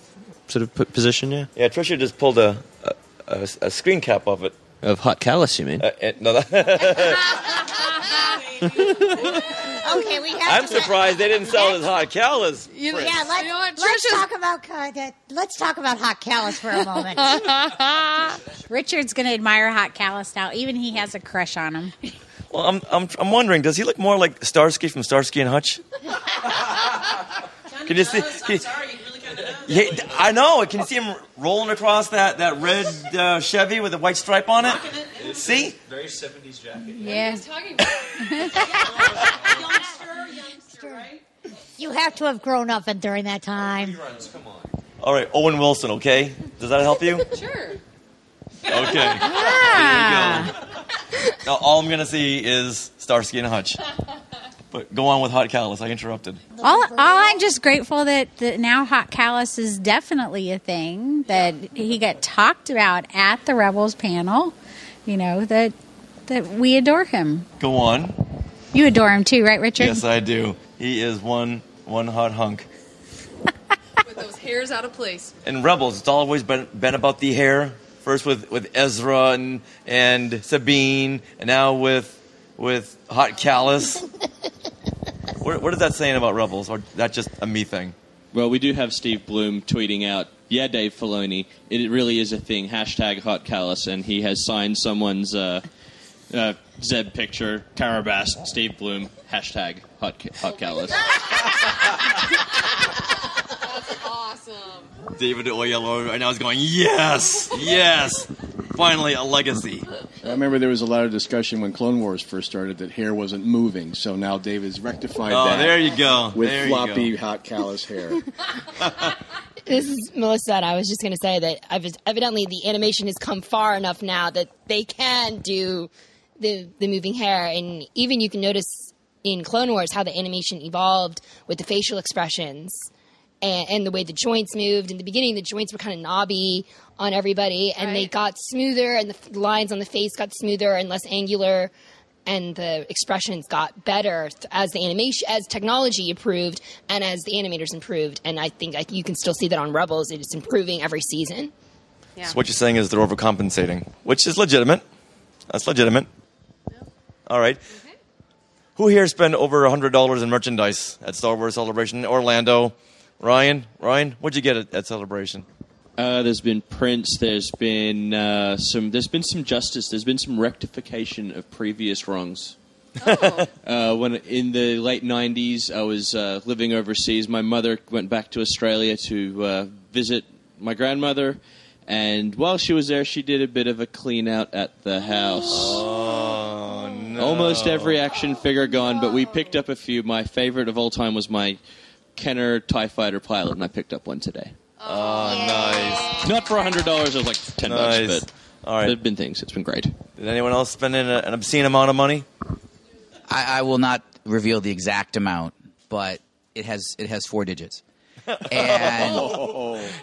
sort of position, yeah. Yeah, Tricia just pulled a, a, a, a screen cap of it. Of Hot Kallus, you mean? Uh, uh, no, that Okay, we have I'm to. surprised they didn't sell it as Hot Kallus. You know, Yeah, let's, you know what? let's Tricia's- talk about uh, that- let's talk about hot Kallus for a moment. Richard's going to admire Hot Kallus now. Even he has a crush on him. Well, I'm, I'm, I'm wondering, does he look more like Starsky from Starsky and Hutch? Can you see? Can, yeah, I know. Can you see him rolling across that, that red uh, Chevy with a white stripe on it? See? Very 70s jacket. Yeah. you talking about? You have to have grown up and during that time. All right, Owen Wilson, okay? Does that help you? Sure. Okay. Ah. There you go. Now, all I'm gonna see is Starsky and Hutch. But go on with Hot Kallus. I interrupted. All, all I'm just grateful that, that now Hot Kallus is definitely a thing that he got talked about at the Rebels panel. You know that that we adore him. Go on. You adore him too, right, Richard? Yes, I do. He is one one hot hunk. With those hairs out of place. In Rebels, it's always been been about the hair. First with, with Ezra and and Sabine, and now with with Hot Kallus. what, what is that saying about Rebels, or that just a me thing? Well, we do have Steve Blum tweeting out, "Yeah, Dave Filoni, it really is a thing." Hashtag Hot Kallus, and he has signed someone's uh, uh, Zeb picture, Karabast, Steve Blum. Hashtag Hot Ca- Hot Kallus. That's awesome. David Oyelowo right now is going, yes, yes, finally a legacy. I remember there was a lot of discussion when Clone Wars first started that hair wasn't moving, so now David's rectified Oh, that. there you go. With There floppy, go. hot, callous hair. This is Melissa, and I was just going to say that ev- evidently the animation has come far enough now that they can do the the moving hair, and even you can notice in Clone Wars how the animation evolved with the facial expressions and, and the way the joints moved. In the beginning, the joints were kind of knobby on everybody, and they got smoother, and the f- lines on the face got smoother and less angular. And the expressions got better as the animation, as technology improved, and as the animators improved. And I think like, you can still see that on Rebels; it is improving every season. Yeah. So what you're saying is they're overcompensating, which is legitimate. That's legitimate. All right. Who here spent over hundred dollars in merchandise at Star Wars Celebration in Orlando? Ryan, Ryan, what'd you get at, at Celebration? Uh, there's been Prince. There's been uh, some. There's been some justice. There's been some rectification of previous wrongs. uh, when in the late '90s, I was uh, living overseas. My mother went back to Australia to uh, visit my grandmother, and while she was there, she did a bit of a clean out at the house. Oh no! Almost every action figure gone, but we picked up a few. My favorite of all time was my Kenner Tie Fighter pilot, and I picked up one today. Oh, nice. Not for hundred dollars. It was like ten Nice. bucks, but All right. there've been things. It's been great. Did anyone else spend in a, an obscene amount of money? I, I will not reveal the exact amount, but it has it has four digits. And,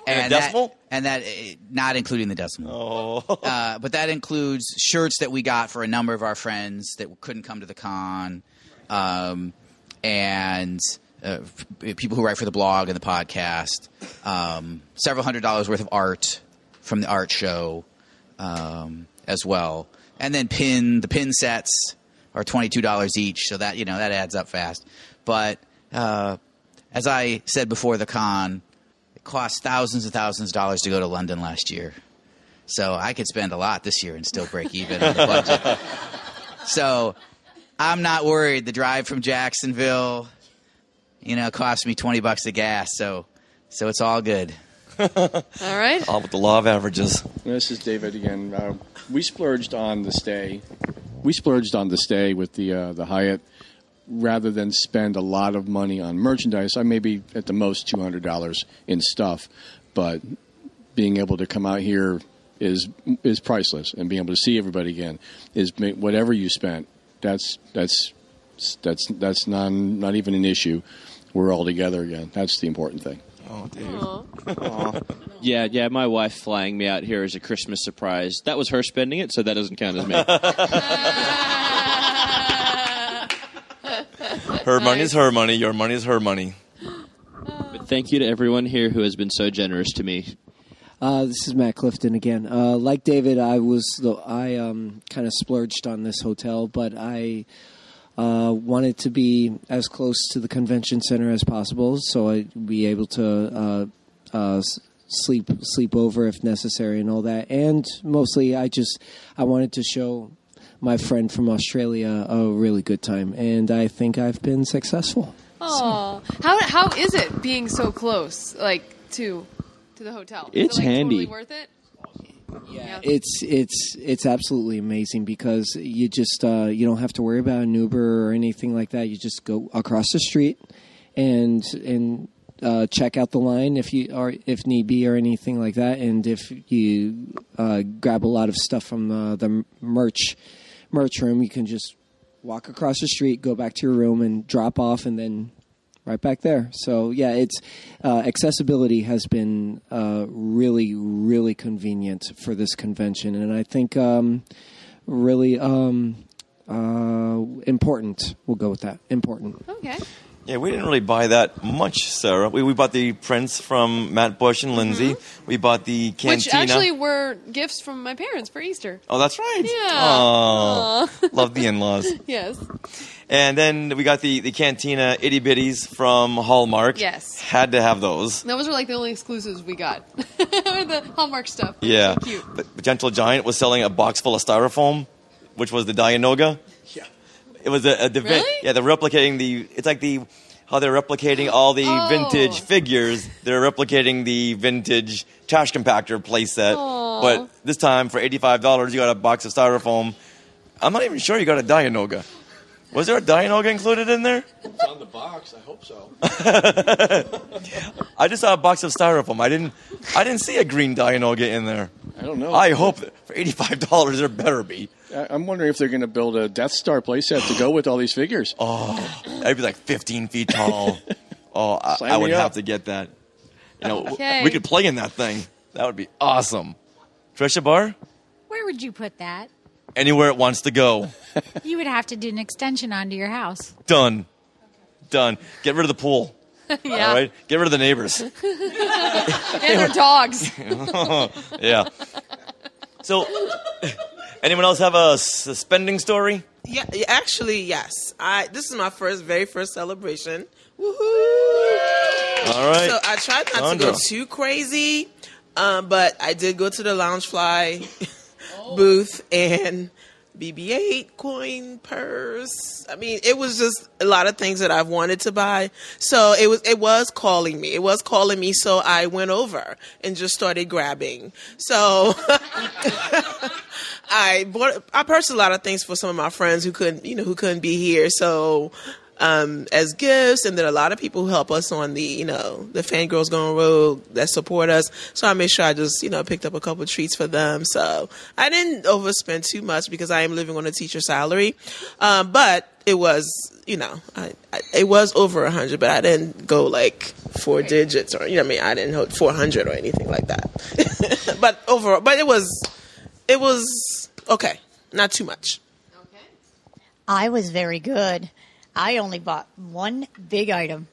And a decimal? That, and that eh, not including the decimal. Oh. Uh, but that includes shirts that we got for a number of our friends that couldn't come to the con, um, and uh, people who write for the blog and the podcast. Um, several hundred dollars worth of art from the art show um, as well, and then pin the pin sets are twenty two dollars each, so that you know that adds up fast. But uh, as I said before the con, it cost thousands and thousands of dollars to go to London last year. So I could spend a lot this year and still break even on the budget. so I'm not worried. The drive from Jacksonville, you know, cost me 20 bucks of gas. So, so it's all good. All right. All with the law of averages. This is David again. Uh, we splurged on the stay. We splurged on the stay with the uh, the Hyatt rather than spend a lot of money on merchandise. I maybe at the most two hundred dollars in stuff, but being able to come out here is is priceless, and being able to see everybody again is whatever you spent. That's that's that's that's not not even an issue. We're all together again. That's the important thing. Oh, Dave. Yeah, yeah. My wife flying me out here as a Christmas surprise. That was her spending it, so that doesn't count as me. Her money's her money. Your money's her money. but thank you to everyone here who has been so generous to me. Uh, this is Matt Clifton again. Uh, like David, I was the, I um, kind of splurged on this hotel, but I uh, wanted to be as close to the convention center as possible, so I'd be able to uh, uh, sleep sleep over if necessary and all that. And mostly, I just I wanted to show my friend from Australia a really good time, and I think I've been successful. Oh, how how is it being so close, like to to the hotel? Is It's it, like, handy. Totally worth it. Yeah. It's it's it's absolutely amazing because you just uh, you don't have to worry about an Uber or anything like that. You just go across the street, and and uh, check out the line if you or if need be or anything like that. And if you uh, grab a lot of stuff from the, the merch merch room, you can just walk across the street, go back to your room, and drop off, and then right back there. So yeah, it's uh, accessibility has been uh, really really convenient for this convention, and I think um, really um, uh, important. We'll go with that. Important. Okay. Yeah, we didn't really buy that much, Sarah. We, we bought the prints from Matt Bush and Lindsay. Mm-hmm. We bought the cantina. Which actually were gifts from my parents for Easter. oh, that's right. Yeah. Oh, Aw. love the in-laws. Yes. And then we got the, the cantina itty bitties from Hallmark. Yes. Had to have those. Those were like the only exclusives we got. the Hallmark stuff. Yeah. So cute. But but Gentle Giant was selling a box full of styrofoam, which was the Dianoga. Yeah. It was a, a the Really? yeah, they're replicating the it's like the how they're replicating all the Oh. vintage figures. They're replicating the vintage trash compactor playset. Aw. But this time for eighty five dollars you got a box of styrofoam. I'm not even sure you got a Dianoga. Was there a Dianoga included in there? It's on the box. I hope so. I just saw a box of styrofoam. I didn't I didn't see a green Dianoga in there. I don't know. I hope that for eighty five dollars there better be. I- I'm wondering if they're going to build a Death Star playset to go with all these figures. Oh, that'd be like 15 feet tall. Oh, I, I would me up. have to get that. You know, Okay. we could play in that thing. That would be awesome. Tricia Barr, Where would you put that? anywhere it wants to go. You would have to do an extension onto your house. Done. Done. Get rid of the pool. yeah. All right. Get rid of the neighbors. and their dogs. yeah. So, anyone else have a s- spending story? Yeah, yeah, actually, yes. I this is my first, very first celebration. Woohoo! All right. So I tried not Sandra. to go too crazy, um, but I did go to the Loungefly booth and BB-8 coin purse. I mean, it was just a lot of things that I've wanted to buy. So it was it was calling me. It was calling me. So I went over and just started grabbing. So I bought I purchased a lot of things for some of my friends who couldn't you know who couldn't be here. So um, as gifts, and then a lot of people who help us on the, you know, the fangirls going rogue that support us. So I made sure I just, you know, picked up a couple of treats for them. So I didn't overspend too much because I am living on a teacher salary, um, but it was, you know, I, I, it was over a hundred, but I didn't go like four digits or, you know, I mean, I didn't hold four hundred or anything like that. but overall, but it was, it was okay, not too much. I was very good. I only bought one big item.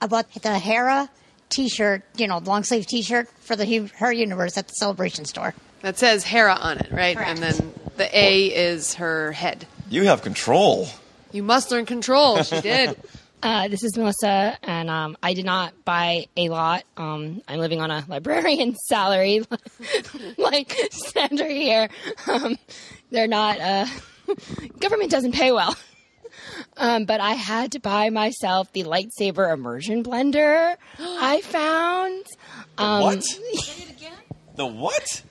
I bought the Hera T-shirt, you know, long sleeve T-shirt for the Her Universe at the Celebration store. That says Hera on it, right? Correct. And then the A is her head. You have control. You must learn control. She did. Uh, this is Melissa, and um, I did not buy a lot. Um, I'm living on a librarian salary, like Sandra here. Um, they're not. Uh, government doesn't pay well. Um, but I had to buy myself the lightsaber immersion blender I found. Um, what? The what?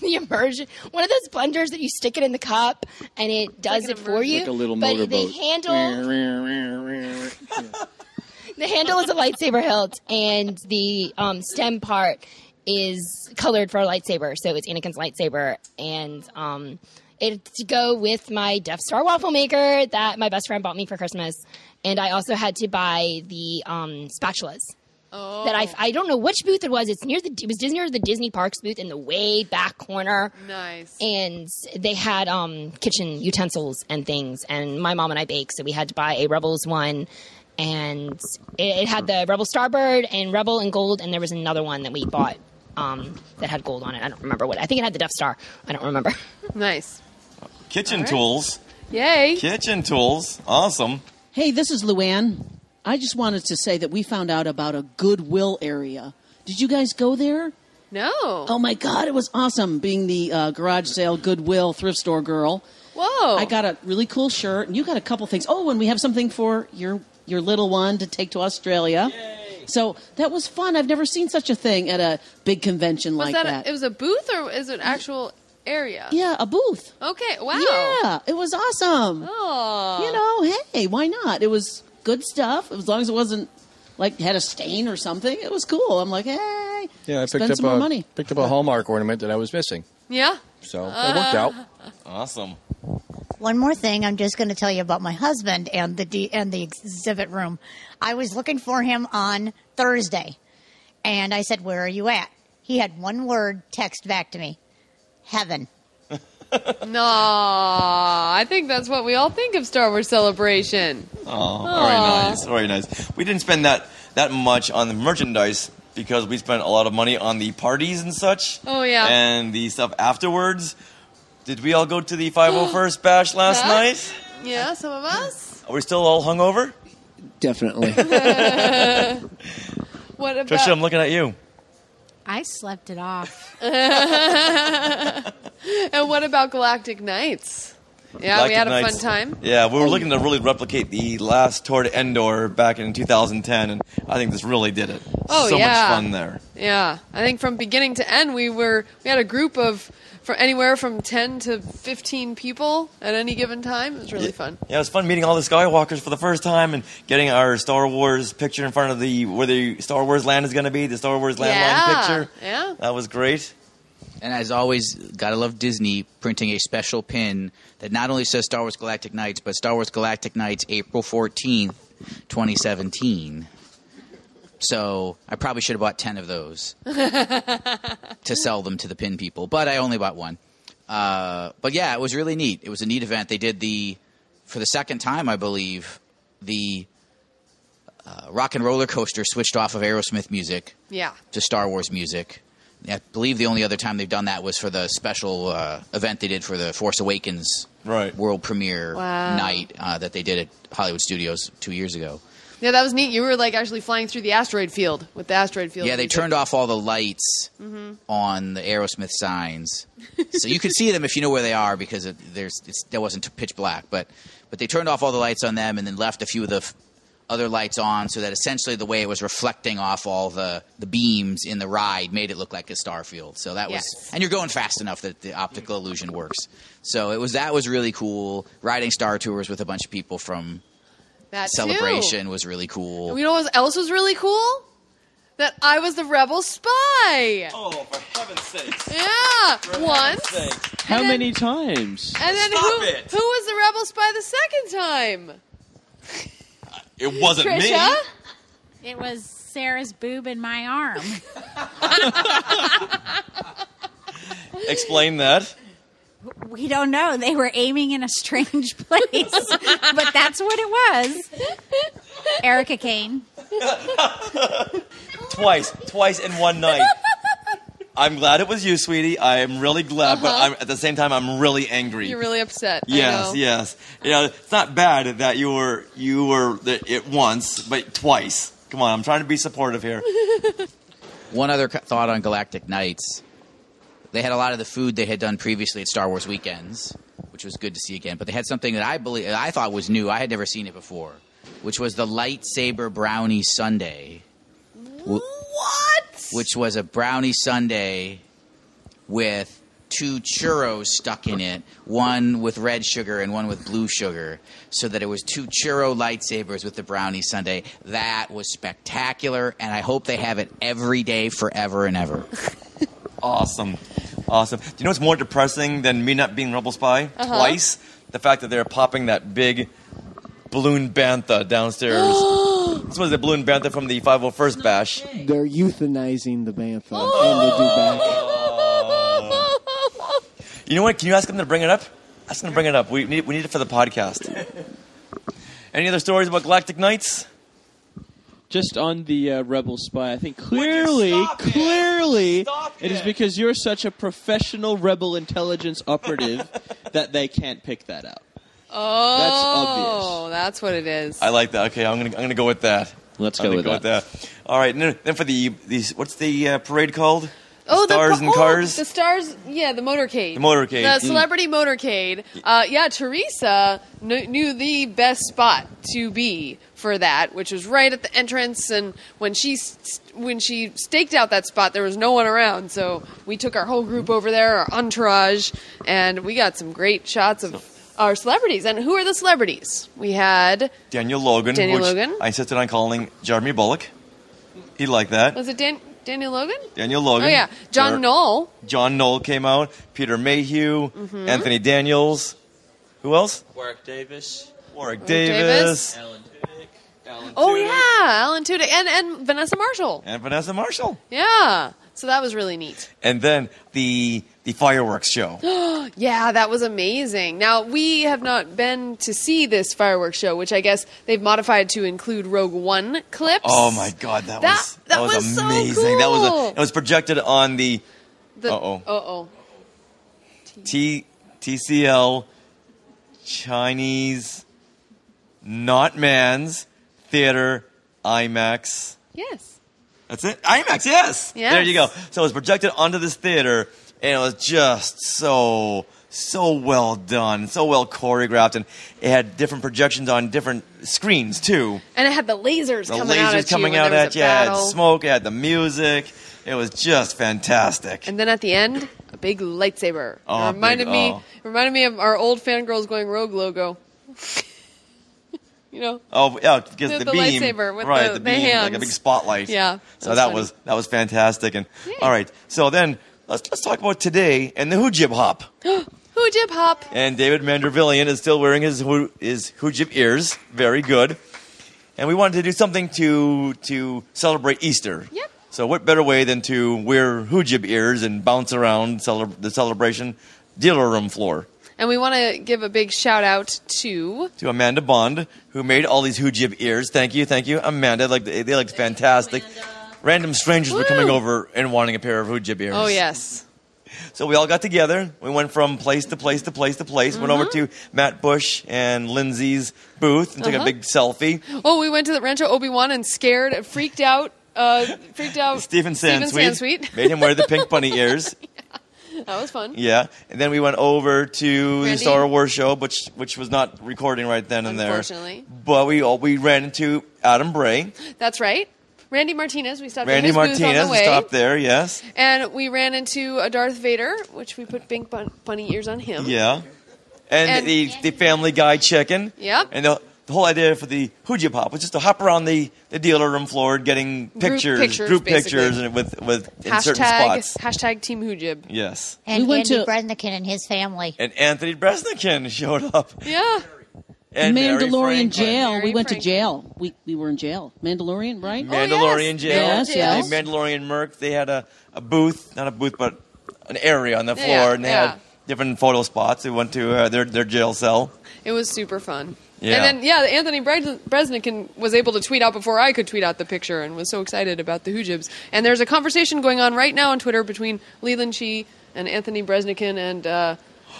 the immersion one of those blenders that you stick it in the cup and it does it for you Like a little but motorboat. the handle the handle is a lightsaber hilt and the um, stem part is colored for a lightsaber so it's anakin's lightsaber and um, it to go with my death star waffle maker that my best friend bought me for christmas and i also had to buy the um, spatulas that I, I don't know which booth it was. It's near the it was Disney or the Disney Parks booth in the way back corner. Nice. And they had um, kitchen utensils and things. And my mom and I bake, so we had to buy a Rebels one. And it, it had the Rebel Starbird and Rebel and gold, and there was another one that we bought um, that had gold on it. I don't remember what. I think it had the Death Star. I don't remember. Nice. Kitchen All right. tools. Yay. Kitchen tools. Awesome. Hey, this is Luann. I just wanted to say that we found out about a Goodwill area. Did you guys go there? No. Oh my God, it was awesome being the uh, garage sale Goodwill thrift store girl. Whoa. I got a really cool shirt, and you got a couple things. Oh, and we have something for your your little one to take to Australia. Yay. So that was fun. I've never seen such a thing at a big convention Was like that, that. A, it was a booth or is it an actual area? yeah, a booth. Okay. Wow. Yeah, it was awesome. Oh. You know, hey, why not? It was good stuff as long as it wasn't like had a stain or something. It was cool. I'm like, hey, Yeah, I picked spend up some more a money. picked up a Hallmark ornament that I was missing. Yeah. So it worked out. Awesome. One more thing, I'm just going to tell you about my husband and the D- and the exhibit room. I was looking for him on Thursday, and I said, "Where are you at?" He had one word text back to me: "Heaven." no, I think that's what we all think of Star Wars Celebration. Oh, very nice, very nice. We didn't spend that that much on the merchandise because we spent a lot of money on the parties and such. Oh, yeah. and the stuff afterwards. Did we all go to the 501st bash last Huh? night? Yeah, some of us. Are we still all hungover? Definitely. What about? Tricia, I'm looking at you. I slept it off. and what about Galactic Nights? Yeah, we had a Nights. fun time. Yeah, we were looking to really replicate the last tour to Endor back in 2010, and I think this really did it. Oh so yeah, much fun there. Yeah, I think from beginning to end, we were we had a group of from anywhere from ten to fifteen people at any given time. It was really fun. Yeah, it was fun meeting all the Skywalkers for the first time and getting our Star Wars picture in front of the where the Star Wars land is going to be, the Star Wars landline Yeah, picture. Yeah, that was great. And as always, gotta love Disney printing a special pin that not only says Star Wars Galactic Nights, but Star Wars Galactic Nights April 14th, 2017. So I probably should have bought 10 of those to sell them to the pin people, but I only bought one. Uh, but yeah, it was really neat. It was a neat event. They did the, for the second time, I believe, the uh, rock and roller coaster switched off of Aerosmith music Yeah. to Star Wars music. I believe the only other time they've done that was for the special uh, event they did for the Force Awakens right. world premiere Wow. night uh, that they did at Hollywood Studios two years ago. Yeah, that was neat. You were like actually flying through the asteroid field with the asteroid field. yeah, they turned off all the lights Mhm. on the Aerosmith signs, so you could see them if you know where they are because it, there's it's, that wasn't pitch black. But but they turned off all the lights on them and then left a few of the f- other lights on, so that essentially the way it was reflecting off all the the beams in the ride made it look like a star field. So that was and you're going fast enough that the optical illusion works. So it was that was really cool. Riding Star Tours with a bunch of people from That too. Celebration was really cool. You know what else was really cool? That I was the rebel spy. Oh, for heaven's sakes! Yeah, once. How many times? And then Stop who it. who was the rebel spy the second time? Uh, it wasn't Tricia? me. It was Sarah's boob in my arm. Explain that. We don't know. They were aiming in a strange place, but that's what it was. Erica Kane. Twice, twice in one night. I'm glad it was you, sweetie. I am really glad, but Uh-huh. I'm, at the same time, I'm really angry. You're really upset. I Yes, know. yes. You know, it's not bad that you were you were the, it once, but twice. Come on, I'm trying to be supportive here. One other co- thought on Galactic Nights. They had a lot of the food they had done previously at Star Wars Weekends, which was good to see again. But they had something that I believe I thought was new. I had never seen it before, which was the lightsaber brownie sundae. What? Which was a brownie sundae with two churros stuck in it, one with red sugar and one with blue sugar, so that it was two churro lightsabers with the brownie sundae. That was spectacular, and I hope they have it every day forever and ever. Awesome, awesome. Do you know what's more depressing than me not being Rebel Spy Uh-huh. twice? The fact that they're popping that big balloon bantha downstairs. this was the balloon bantha from the 501st bash. They're euthanizing the bantha and the dewback. You know what? Can you ask them to bring it up? Ask them to bring it up. We need, we need it for the podcast. Any other stories about Galactic Nights? Just on the uh, Rebel Spy, I think clearly, clearly, it is because you're such a professional Rebel intelligence operative that they can't pick that out. Oh, that's obvious. Oh that's what it is. I like that. Okay, I'm gonna I'm gonna go with that. Let's I'm go with go with that. All right. Then then for the these what's the uh, parade called? Oh, stars the, and oh, cars. the stars. Yeah, the motorcade. The motorcade. The Mm. celebrity motorcade. Uh, yeah, Teresa kn- knew the best spot to be for that, which was right at the entrance. And when she when she staked out that spot, there was no one around. So we took our whole group over there, our entourage, and we got some great shots of our celebrities. And who are the celebrities? We had Daniel Logan. Daniel which Logan. I insisted on calling Jeremy Bulloch. He liked that. was it Dan- Daniel Logan? Daniel Logan. Oh yeah, John Jer- Knoll. John Knoll came out. Peter Mayhew. Mhm. Anthony Daniels. Who else? Warwick Davis. Warwick Warwick Davis. Davis. Alan Tudyk. Alan Oh yeah, Alan Tudyk and and Vanessa Marshall. And Vanessa Marshall. Yeah, so that was really neat. And then the the fireworks show. yeah, that was amazing. Now we have not been to see this fireworks show, which I guess they've modified to include Rogue One clips. Oh my god, that, That- was that was, was so amazing. That was a, it was projected on the The, Uh-oh. Uh oh. T TCL Chinese not man's theater IMAX. Yes. That's it. IMAX, yes. Yes. There you go. So it was projected onto this theater, and it was just so so well done, so well choreographed, and it had different projections on different screens too. And it had the lasers The coming out lasers at coming you out at you, a it had battle. smoke, it had the music. It was just fantastic. And then at the end, a big lightsaber. Oh, it reminded big- me oh. reminded me of our old fangirls going rogue logo. you know? Oh yeah, because The- the, the beam, lightsaber with right? the- The, beam, like a big spotlight. Yeah, So that that was that was fantastic. And all right, so then let's let's talk about today and the Hoojib hop. Who jib hop? And David Mandervillian is still wearing his hoo- his Hoojib ears. Very good. And we wanted to do something to to celebrate Easter. Yep. So what better way than to wear Hoojib ears and bounce around cele- the celebration dealer room floor? And we want to give a big shout out to to Amanda Bond, who made all these Hoojib ears. Thank you, thank you, Amanda. Like they, they looked fantastic. Random strangers were coming over and wanting a pair of Hoojib ears. Oh yes. So we all got together. We went from place to place to place to place. Went over to Matt Bush and Lindsay's booth and took Uh-huh. a big selfie. Oh, we went to the Rancho Obi Wan and scared, freaked out, uh, freaked out Stephen Sansweet, Sansweet. made him wear the pink bunny ears. that was fun. Yeah, and then we went over to the Star Wars show, which which was not recording right then and there. Unfortunately. But we all, we ran into Adam Bray, That's right. Randy Martinez. We stopped Randy at his booth on Martinez the stopped there. Yes, and we ran into a Darth Vader, which we put pink bun- bunny ears on him. yeah, and, And- the the Family Guy chicken. Yep. And the, the whole idea for the Hoojib Hop was just to hop around the, the dealer room floor, getting pictures, pictures, group basically. pictures, and with with in certain Hashtag spots. hashtag Team Hoojib. Yes. And We went Andy to- Bresnick and his family. And Anthony Breznican showed up. Yeah. And Mandalorian Franklin. jail. Mary we went Franklin. to jail. We we were in jail. Mandalorian, right? Mandalorian jail. Yes, yes. And Mandalorian Merc. They had a, a booth, not a booth, but an area on the floor, Yeah, and they yeah. had different photo spots. We went to uh, their their jail cell. It was super fun. Yeah. And then, yeah, Anthony Bre- Breznican was able to tweet out before I could tweet out the picture and was so excited about the Hoojibs. And there's a conversation going on right now on Twitter between Leland Chee and Anthony Breznican and, uh,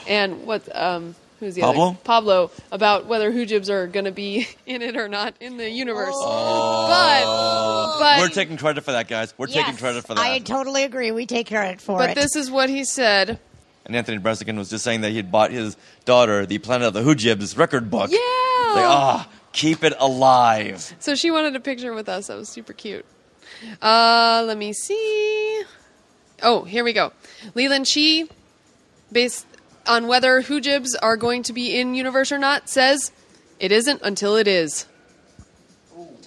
and what, um, who's the Pablo? other? Pablo. about whether Hoojibs are going to be in it or not in the universe. Oh. But, but, We're taking credit for that, guys. We're taking credit for that. I totally agree. We take credit for but it. But this is what he said. And Anthony Breznican was just saying that he had bought his daughter the Planet of the Hoojibs record book. Yeah. Like, ah, keep it alive. So she wanted a picture with us. That was super cute. Uh, let me see. Oh, here we go. Leland Chee, based on whether Hoojibs are going to be in universe or not, says it isn't until it is.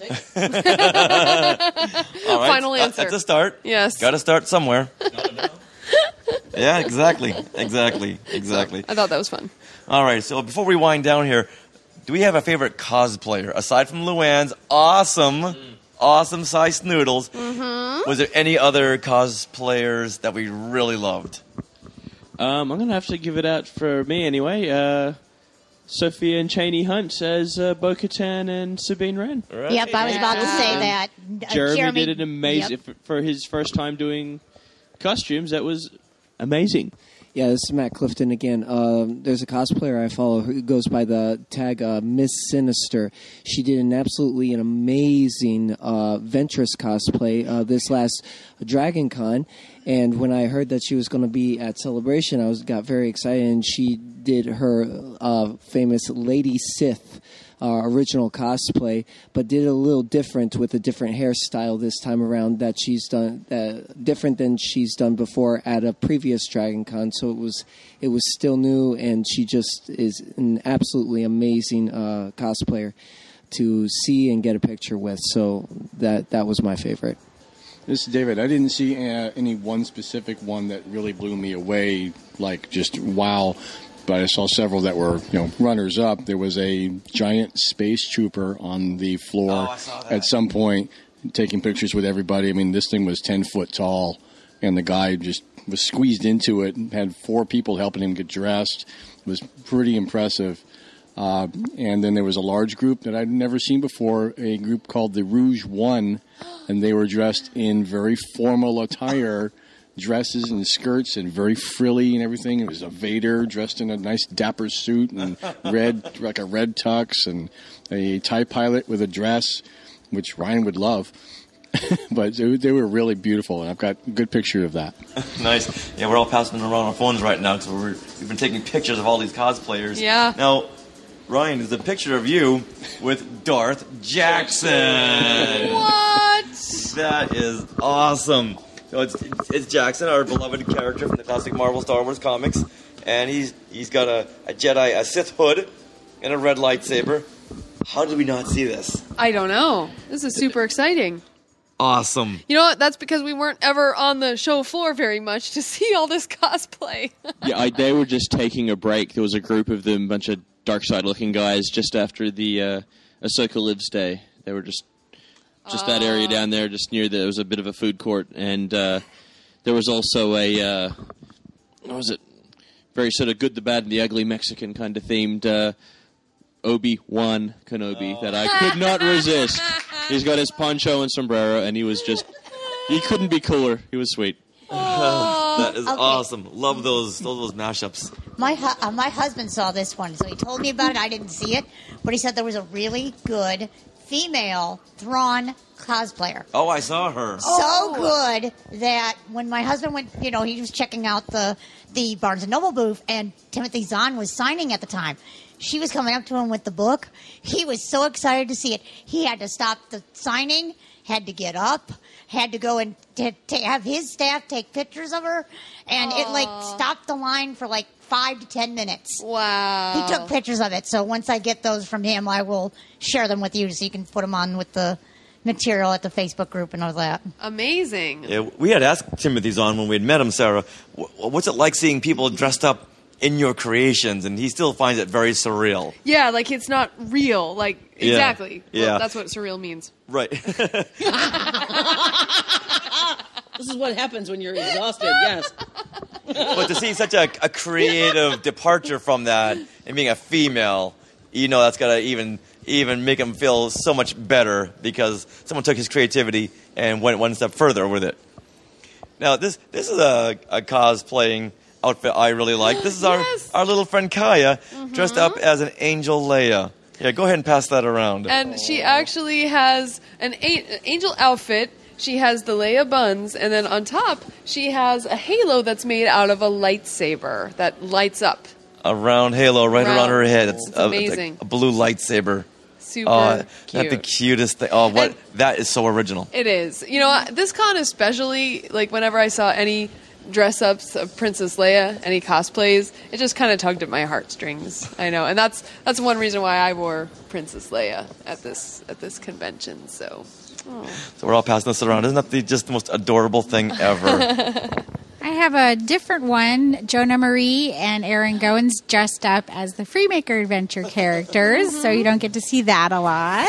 All right. Final answer. That's a start. Yes. Got to start somewhere. yeah, exactly. Exactly. Exactly. I thought that was fun. All right, so before we wind down here, do we have a favorite cosplayer aside from Luann's awesome, awesome sized noodles? Mm-hmm. Was there any other cosplayers that we really loved? Um, I'm gonna have to give it out for me anyway. Uh, Sophia and Cheney Hunt as uh, Bo-Katan and Sabine Wren. Yep, I was about to say that. Uh, Jeremy, did an amazing Yep. for, for his first time doing costumes. That was amazing. Yeah, this is Matt Clifton again. Um, there's a cosplayer I follow who goes by the tag uh, Miss Sinister. She did an absolutely an amazing uh, Ventress cosplay uh, this last Dragon Con, and when I heard that she was going to be at Celebration, I was got very excited. And she did her uh, famous Lady Sith uh, original cosplay, but did it a little different with a different hairstyle this time around that she's done uh, different than she's done before at a previous Dragon Con. So it was it was still new, and she just is an absolutely amazing uh, cosplayer to see and get a picture with. So that that was my favorite. This is David. I didn't see uh, any one specific one that really blew me away, like just wow. But I saw several that were, you know, runners up. There was a giant space trooper on the floor at some point, taking pictures with everybody. I mean, this thing was ten foot tall, and the guy just was squeezed into it. and Had four people helping him get dressed. It was pretty impressive. Uh, and then there was a large group that I'd never seen before, a group called the Rouge One, and they were dressed in very formal attire, dresses and skirts, and very frilly and everything. It was a Vader dressed in a nice dapper suit and red, like a red tux, and a tie pilot with a dress, which Ryan would love. but they, they were really beautiful, and I've got a good picture of that. nice. Yeah, we're all passing around our phones right now because we've been taking pictures of all these cosplayers. Yeah. Now, Ryan, is a picture of you with Darth Jackson. What? That is awesome. So it's, it's Jaxxon, our beloved character from the classic Marvel Star Wars comics, and he's he's got a, a Jedi, a Sith hood, and a red lightsaber. How did we not see this? I don't know. This is super exciting. Awesome. You know what? That's because we weren't ever on the show floor very much to see all this cosplay. yeah, I, they were just taking a break. There was a group of them, a bunch of dark side looking guys, just after the uh, Ahsoka Lives Day. They were just just that area down there, just near the. There was a bit of a food court, and uh, there was also a uh, what was it? Very sort of good, the bad, and the ugly Mexican kind of themed uh, Obi Wan Kenobi that I could not resist. He's got his poncho and sombrero, and he was just he couldn't be cooler. He was sweet. that is okay. awesome. Love those those, those mashups. My hu- uh, my husband saw this one, so he told me about it. I didn't see it, but he said there was a really good female Thrawn cosplayer. Oh, I saw her. So oh. good that when my husband went, you know, he was checking out the the Barnes and Noble booth, and Timothy Zahn was signing at the time. She was coming up to him with the book. He was so excited to see it. He had to stop the signing, had to get up, had to go and to, to have his staff take pictures of her, and it like stopped the line for like five to ten minutes. Wow! He took pictures of it. So once I get those from him, I will share them with you so you can put them on with the material at the Facebook group and all that. Amazing. Yeah, we had asked Timothy Zahn when we had met him, Sarah. What's it like seeing people dressed up in your creations? And he still finds it very surreal. Yeah, like it's not real. Like Yeah. exactly. Well, Yeah. that's what surreal means. Right. This is what happens when you're exhausted. Yes. but to see such a, a creative departure from that and being a female, you know that's gotta even even make him feel so much better because someone took his creativity and went one step further with it. Now this this is a, a cosplaying outfit I really like. This is our our little friend Kaya mm-hmm. dressed up as an angel Leia. Yeah, go ahead and pass that around. And she actually has an a- angel outfit. She has the Leia buns, and then on top she has a halo that's made out of a lightsaber that lights up. a round halo right around her head. It's, It's a, amazing. a blue lightsaber. Super oh, That's the cutest thing. Oh, what? that is so original. It is. You know, this con especially, like whenever I saw any dress ups of Princess Leia, any cosplays, it just kind of tugged at my heartstrings. I know, and that's that's one reason why I wore Princess Leia at this at this convention. So, oh. So we're all passing this around. Isn't that the, just the most adorable thing ever? I have a different one. Jonah Marie and Aaron Goins dressed up as the Freemaker Adventure characters, so you don't get to see that a lot.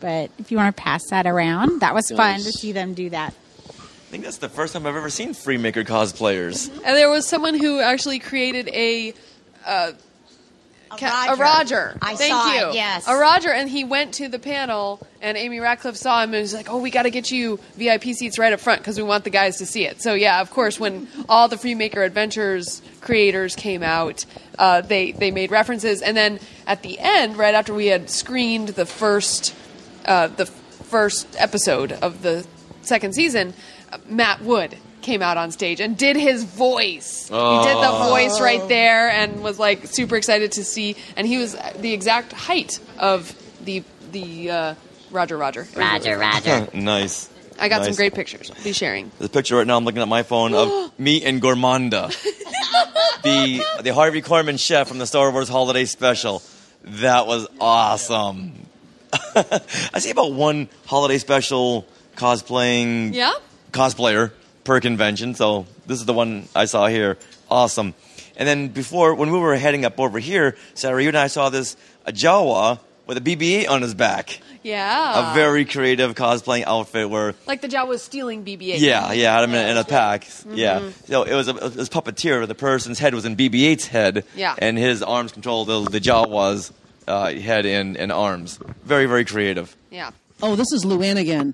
But if you want to pass that around, that was fun to see them do that. I think that's the first time I've ever seen Freemaker cosplayers. and there was someone who actually created a. Uh, ca- Roger. a Roger. I Thank saw you. it, yes. A Roger, and he went to the panel, and Amy Ratcliffe saw him and was like, "Oh, we got to get you VIP seats right up front because we want the guys to see it." So yeah, of course, when all the Freemaker Adventures creators came out, uh, they they made references, and then at the end, right after we had screened the first uh, the first episode of the second season, uh, Matt Wood came out on stage and did his voice. He did the Oh. voice right there and was like super excited to see. And he was the exact height of the the uh, Roger Roger. Roger, Roger. nice. I got some great pictures. I'll be sharing. There's a picture right now. I'm looking at my phone of me and Gormaanda, the the Harvey Korman chef from the Star Wars Holiday Special. That was awesome. I see about one holiday special cosplaying Yeah. cosplayer per convention. So this is the one I saw here. Awesome. And then before, when we were heading up over here, Sarah, you and I saw this a Jawa with a BB-8 on his back. Yeah. a very creative cosplaying outfit where like the Jawa was stealing BB-8. yeah, yeah, had him in, in a pack. Yeah, Mhm. so it was a it was puppeteer. Where the person's head was in BB-8's head, Yeah. and his arms controlled the the Jawa's uh, head and, and arms. Very very creative. Yeah. Oh, this is Luann again.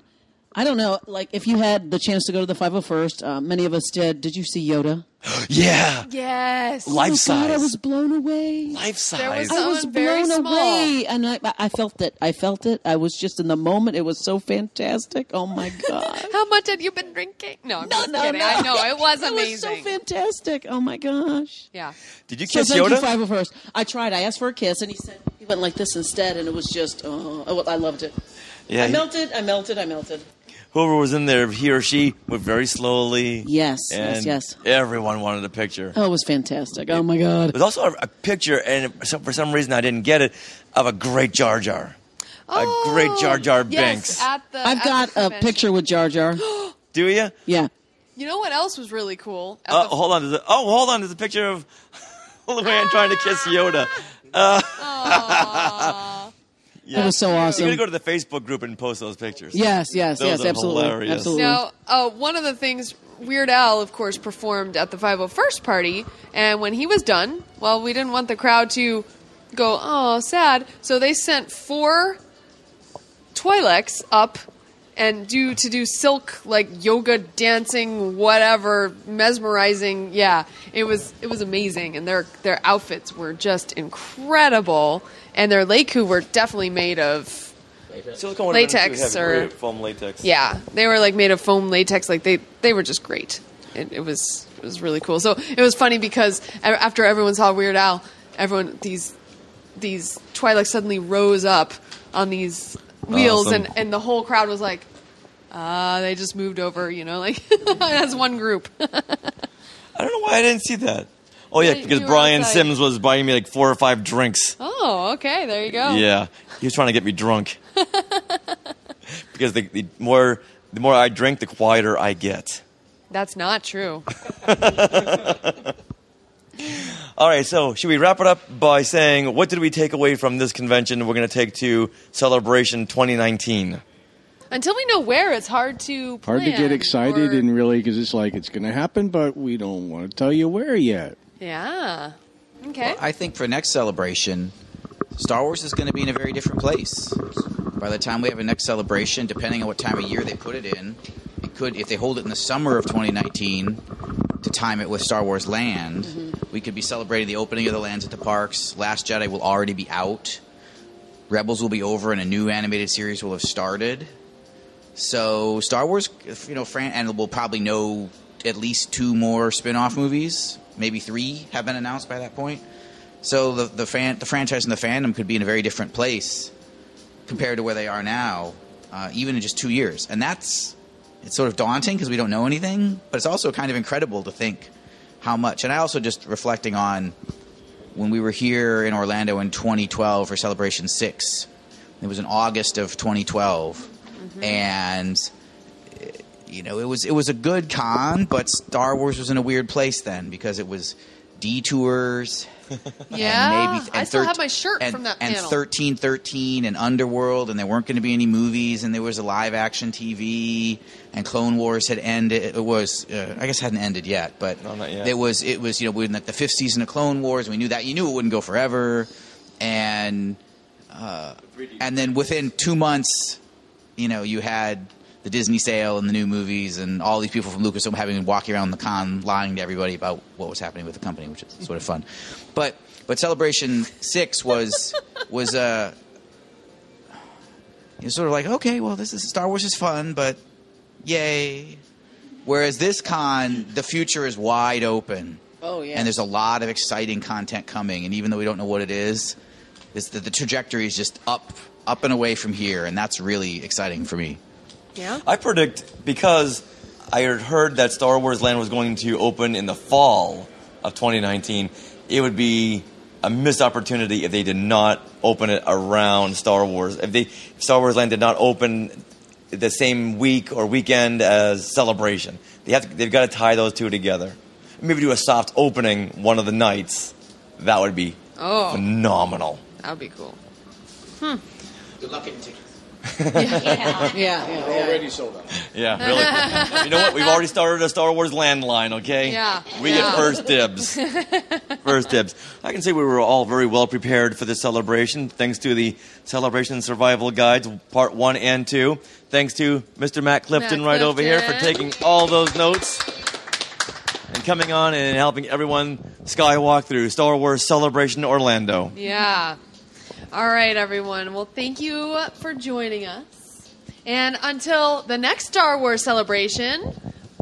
I don't know, like if you had the chance to go to the 501st, uh, many of us did. Did you see Yoda? Yeah, Yes. Life Oh my God, I was blown away. Life size. There was I was someone very blown small. away, and I, I felt it. I felt it. I was just in the moment. It was so fantastic. Oh my god! How much had you been drinking? No, I'm just no, kidding. no. I know it was amazing. It was so fantastic. Oh my gosh! yeah. Did you So kiss thank you, Yoda? 501st. I tried. I asked for a kiss, and he said he went like this instead, and it was just oh, I I loved it. Yeah, I he- melted. I melted. I melted. Whoever was in there, he or she, went very slowly. Yes, yes, and yes. Everyone wanted a picture. Oh, it was fantastic. Oh my god! There's also a, a picture, and for some reason I didn't get it, of a great Jar Jar. a great Jar Jar Binks. Yes, at the. I've at got the a picture with Jar Jar. Do you? Yeah. You know what else was really cool? At Oh, the- hold on. There's a, oh, hold on. There's a picture of Luann trying to kiss Yoda. Uh, That was so awesome. You're gonna go to the Facebook group and post those pictures. Yes, yes, Those yes, are absolutely, hilarious. absolutely. Now, uh, one of the things Weird Al, of course, performed at the 501st party, and when he was done, well, we didn't want the crowd to go, oh, sad, so they sent four Twi'leks up and do to do silk like yoga dancing whatever mesmerizing yeah it was it was amazing and their their outfits were just incredible and their lekku were definitely made of Silicone would have been latex heavy. or Great foam latex. yeah, they were like made of foam latex. Like they they were just great. It, it was it was really cool. So it was funny because a- after everyone saw Weird Al, everyone these these Twi'leks suddenly rose up on these wheels, Awesome. and and the whole crowd was like, ah, they just moved over. You know, like as one group. I don't know why I didn't see that. Oh yeah, Yeah, because Brian outside. Sims was buying me like four or five drinks. oh, okay, there you go. Yeah, he was trying to get me drunk. because the, the more the more I drink, the quieter I get. that's not true. All right, so should we wrap it up by saying what did we take away from this convention? We're going to take to Celebration 2019. Until we know where, it's hard to Hard to get excited or- and really because it's like it's going to happen, but we don't want to tell you where yet. Yeah. Okay. I think for next celebration, Star Wars is going to be in a very different place. By the time we have a next celebration, depending on what time of year they put it in, it could, if they hold it in the summer of 2019, to time it with Star Wars Land, mm-hmm. we could be celebrating the opening of the lands at the parks. Last Jedi will already be out. Rebels will be over, and a new animated series will have started. So Star Wars, you know, Fran, and we'll probably know at least two more spin-off movies, maybe three have been announced by that point. So the the fan, the franchise and the fandom could be in a very different place compared to where they are now, uh, even in just two years. And that's it's sort of daunting because we don't know anything, but it's also kind of incredible to think how much. And I also just reflecting on when we were here in Orlando in 2012 for Celebration Six. It was in August of 2012, and eh, you know it was it was a good con, but Star Wars was in a weird place then because it was detours. Yeah, and maybe, I and still thir- have my shirt and, from that and thirteen thirteen and Underworld, and there weren't going to be any movies, and there was a live action TV, and Clone Wars had ended. It was, uh, I guess, hadn't ended yet, but not yet. it was. It was, you know, we were in the fifth season of Clone Wars. We knew that. You knew it wouldn't go forever, and uh, and then within two months, you know, you had the Disney sale and the new movies, and all these people from Lucasfilm having been walking around the con lying to everybody about what was happening with the company, which is sort of fun. But but Celebration Six was was uh, it was sort of like okay, well, this is Star Wars is fun, but yay. Whereas this con, the future is wide open. Oh, yeah. And there's a lot of exciting content coming, and even though we don't know what it is, this, the, the trajectory is just up up and away from here, and that's really exciting for me. Yeah. I predict because I had heard that Star Wars Land was going to open in the fall of 2019. It would be a missed opportunity if they did not open it around Star Wars. If they if Star Wars Land did not open the same week or weekend as Celebration, they have to, they've got to tie those two together. Maybe do a soft opening one of the nights. That would be Oh. phenomenal. That would be cool. Hmm. Good luck getting tickets. Yeah, yeah, yeah. Already sold out. Yeah, really. you know what? We've already started a Star Wars landline, okay? Yeah. We Yeah. get first dibs. First dibs. I can say we were all very well prepared for this celebration, thanks to the Celebration Survival Guides, part one and two. Thanks to Mr. Matt Clifton Matt right over here for taking all those notes and coming on and helping everyone skywalk through Star Wars Celebration Orlando. Yeah. All right, everyone. Well, thank you for joining us. And until the next Star Wars celebration,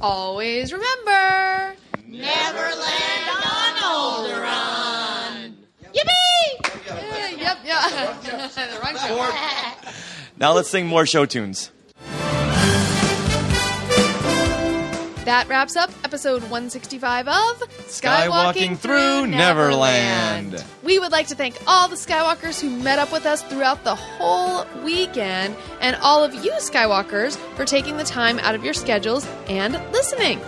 always remember Neverland on Alderaan. Yippee! Yeah, yep, yeah. the wrong show. Now let's sing more show tunes. That wraps up episode 165 of Skywalking Through Neverland. We would like to thank all the Skywalkers who met up with us throughout the whole weekend, and all of you Skywalkers for taking the time out of your schedules and listening.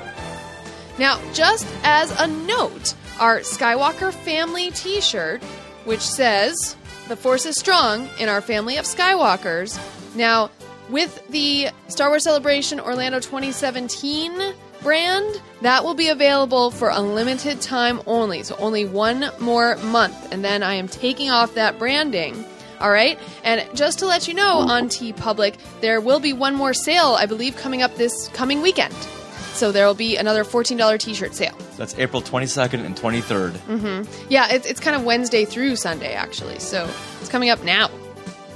Now, just as a note, our Skywalker family t shirt, which says, The Force is strong in our family of Skywalkers. Now, with the Star Wars Celebration Orlando 2017 brand, that will be available for a limited time only. So, only one more month. And then I am taking off that branding. All right. And just to let you know, on T Public, there will be one more sale, I believe, coming up this coming weekend. So there will be another $14 t shirt sale. That's April 22nd and 23rd. hmm Yeah, it's, it's kind of Wednesday through Sunday, actually. So it's coming up now.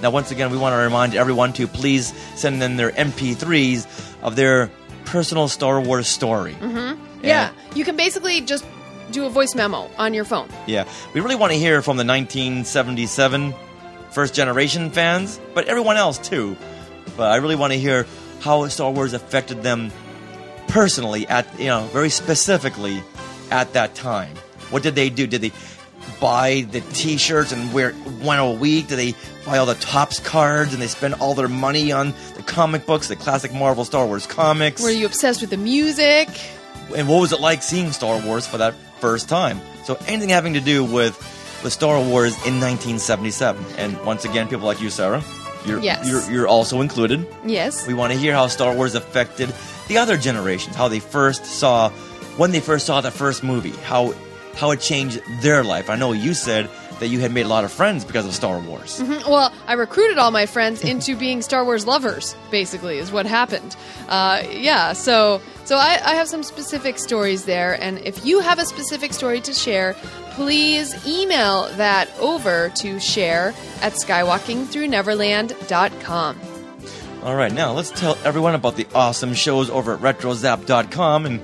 Now, once again, we want to remind everyone to please send in their MP3s of their personal Star Wars story. hmm Yeah. You can basically just do a voice memo on your phone. Yeah, we really want to hear from the 1977 first generation fans, but everyone else too. But I really want to hear how Star Wars affected them personally at you know very specifically at that time. What did they do? Did they buy the T-shirts and wear one a week? Do they buy all the Topps cards and they spend all their money on the comic books, the classic Marvel Star Wars comics? Were you obsessed with the music? and what was it like seeing Star Wars for that first time? So anything having to do with with Star Wars in 1977, and once again, people like you, Sarah, you're Yes. you're, you're also included. Yes. We want to hear how Star Wars affected the other generations, how they first saw when they first saw the first movie, how how it changed their life. I know you said that you had made a lot of friends because of Star Wars. Mhm. Well, I recruited all my friends into being Star Wars lovers. Basically, is what happened. Uh, yeah, so so I, I have some specific stories there, and if you have a specific story to share, please email that over to share at skywalkingthroughneverland.com. All right, now let's tell everyone about the awesome shows over at retrozap.com, and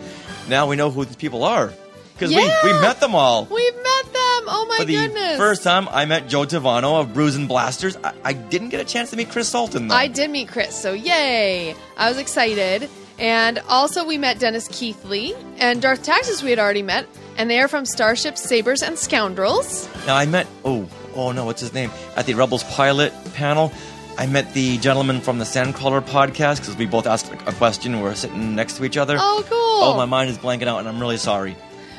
now we know who these people are because Yeah! we, we met them all. We've met them. Oh my For the goodness! first time, I met Joe Tavano of Brews and Blasters. I, I didn't get a chance to meet Chris Sultan though. I did meet Chris, so yay! I was excited. And also, we met Dennis Keithley and Darth Taxis. We had already met, and they are from Starship Sabers and Scoundrels. Now I met oh oh no, what's his name at the Rebels pilot panel. I met the gentleman from the Sandcrawler podcast because we both asked a question. We're sitting next to each other. Oh, cool! Oh, my mind is blanking out, and I'm really sorry.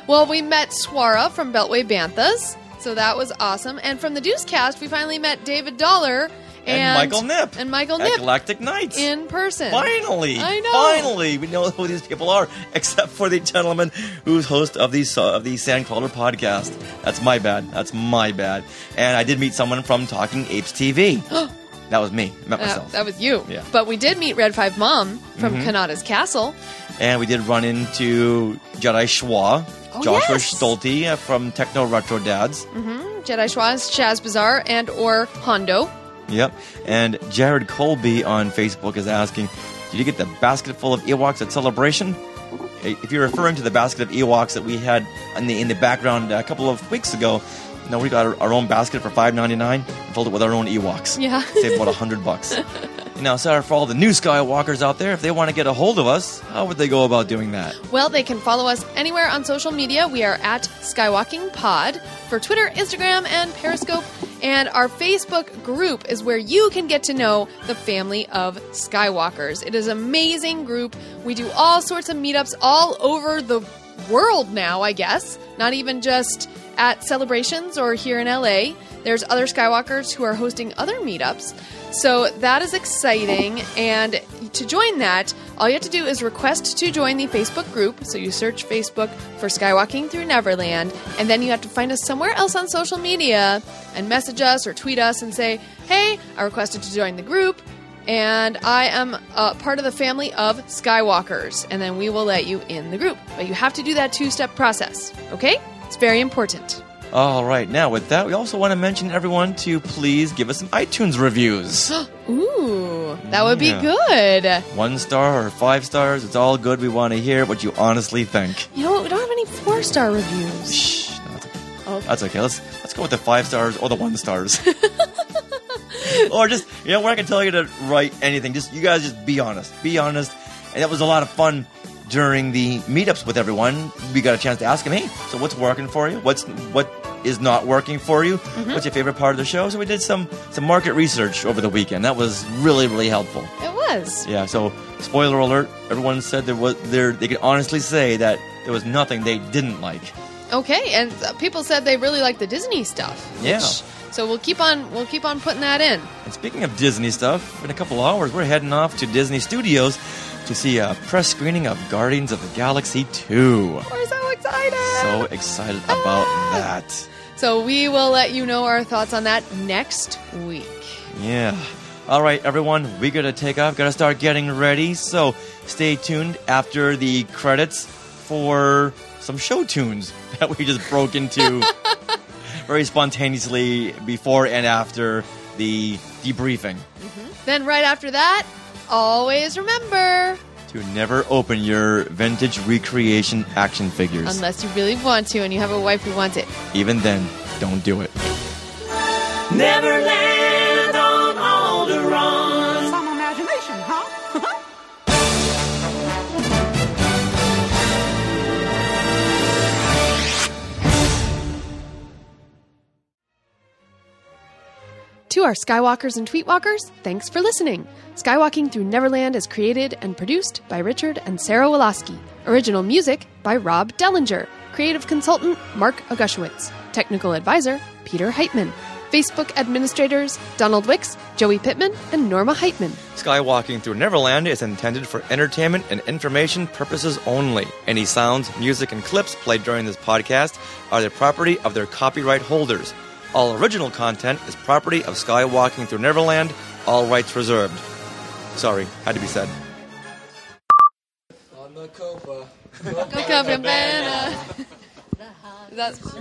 Well, we met Swara from Beltway Banthas, so that was awesome. And from the Deuce Cast, we finally met David Dollar and, And Michael Nip. and Michael Nip Galactic Nights. in person. Finally, I know. Finally, we know who these people are, except for the gentleman who's host of the of the Sandcrawler podcast. That's my bad. That's my bad. And I did meet someone from Talking Apes TV. that was me. I met Uh, myself. that was you. Yeah. But we did meet Red Five Mom from Mhm. Kanata's Castle. And we did run into Jedi Schwa, Oh, Joshua yes. Stolte uh, from Techno Retro Dads. hmm Jedi Schwaz, Chaz Bazaar, and or Hondo. Yep. And Jared Colby on Facebook is asking, did you get the basket full of Ewoks at Celebration? If you're referring to the basket of Ewoks that we had in the in the background a couple of weeks ago, No, we got our, our own basket for five ninety nine and filled it with our own Ewoks. Yeah. Saved about a hundred bucks. Now, Sarah, for all the new Skywalkers out there, if they want to get a hold of us, how would they go about doing that? Well, they can follow us anywhere on social media. We are at Skywalking Pod for Twitter, Instagram, and Periscope. And our Facebook group is where you can get to know the family of Skywalkers. It is an amazing group. We do all sorts of meetups all over the world now, I guess. Not even just at celebrations or here in LA. There's other Skywalkers who are hosting other meetups. So that is exciting. And to join that, all you have to do is request to join the Facebook group. So you search Facebook for Skywalking Through Neverland, and then you have to find us somewhere else on social media and message us or tweet us and say, hey, I requested to join the group. And I am a part of the family of Skywalkers, and then we will let you in the group. But you have to do that two step process, okay? It's very important. All right, now with that, we also want to mention everyone to please give us some iTunes reviews. Ooh, that would be good. One star or five stars, it's all good. We want to hear what you honestly think. You know what? We don't have any four star reviews. Shh. Oh. That's okay. Let's let's go with the five stars or the one stars. or just you know, we're not gonna tell you to write anything. Just you guys just be honest. Be honest. And that was a lot of fun during the meetups with everyone. We got a chance to ask them, hey, so what's working for you? What's what is not working for you? Mm-hmm. What's your favorite part of the show? So we did some some market research over the weekend. That was really really helpful. It was. Yeah. So spoiler alert: everyone said there was there. They could honestly say that there was nothing they didn't like. Okay, and people said they really like the Disney stuff. Yeah. which- so we'll keep on we'll keep on putting that in. And speaking of Disney stuff, in a couple hours we're heading off to Disney Studios to see a press screening of Guardians of the Galaxy 2. We're so excited. So excited about that. So we will let you know our thoughts on that next week. Yeah. All right, everyone, we gotta take off. Gotta start getting ready. So stay tuned after the credits for some show tunes that we just broke into very spontaneously before and after the debriefing. Mm-hmm. Then right after that, always remember, To never open your vintage recreation action figures. unless you really want to and you have a wife who wants it. Even then, don't do it. Neverland Our Skywalkers and Tweetwalkers, thanks for listening. Skywalking Through Neverland is created and produced by Richard and Sarah Woloski. Original music by Rob Dellinger. Creative consultant Mark Augushowitz. Technical advisor Peter Heitman. Facebook administrators Donald Wicks, Joey Pittman, and Norma Heitman. Skywalking through Neverland is intended for entertainment and information purposes only. Any sounds, music, and clips played during this podcast are the property of their copyright holders. All original content is property of Skywalking through Neverland, all rights reserved. Sorry, had to be said. On the Copa. Copacabana. That's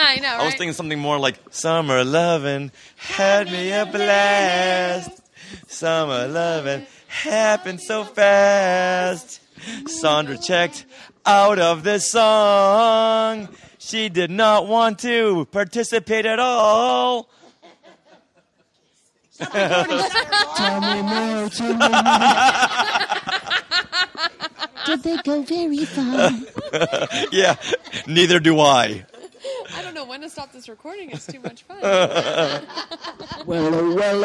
I know, I was thinking something more like Summer Lovin' had me a blast. Summer Lovin' happened so fast. Sandra checked out of this song. She did not want to participate at all. Tell me more, tell me more. Did they go very far? yeah, neither do I. I don't know when to stop this recording. It's too much fun. well, oh, well,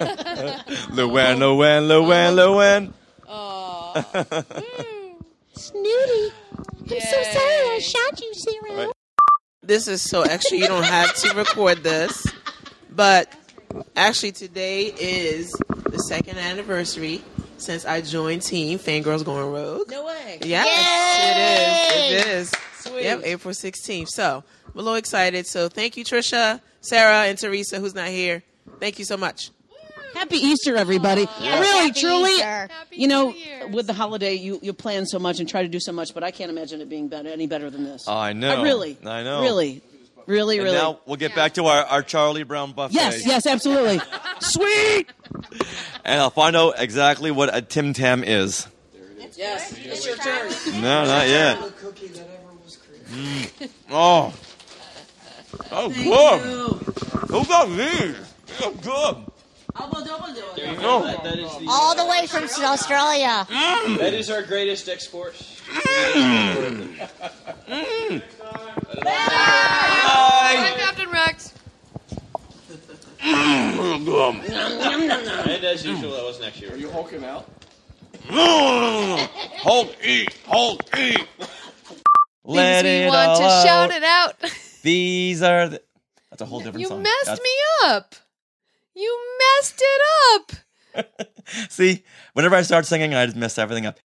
oh, Luan, Luan, Luan, Luan. Snooty. I'm so sorry I shot you, Sarah. This is so extra. You don't have to record this, but actually today is the second anniversary since I joined Team Fangirls Going Rogue. No way. Yes, it is. It is. Sweet. Yep, April 16th. So I'm a little excited. So thank you, Tricia, Sarah, and Teresa, who's not here. Thank you so much. Happy Easter, everybody. Yes, really, happy truly, Easter. you know, with the holiday, you, you plan so much and try to do so much, but I can't imagine it being better, any better than this. I know. I really, I know. really, really, And really. now we'll get back to our, our Charlie Brown buffet. yes, yes, absolutely. Sweet. And I'll find out exactly what a Tim Tam is. Yes, it's your turn. No, not yet. Mm. Oh. Oh, good. Who got these? These are good. No. That- that is the- All the way from uh, Australia. Mm. That is our greatest export. Bye, mm. Captain Rex. and as usual, that wasn't actually. Are you hulking out? Mm. Hulk, eat, Hulk, eat. Let Things we it want all to out. shout it out. These are the. That's a whole different You song. messed That's- me up. You messed it up. See, whenever I start singing, I just mess everything up.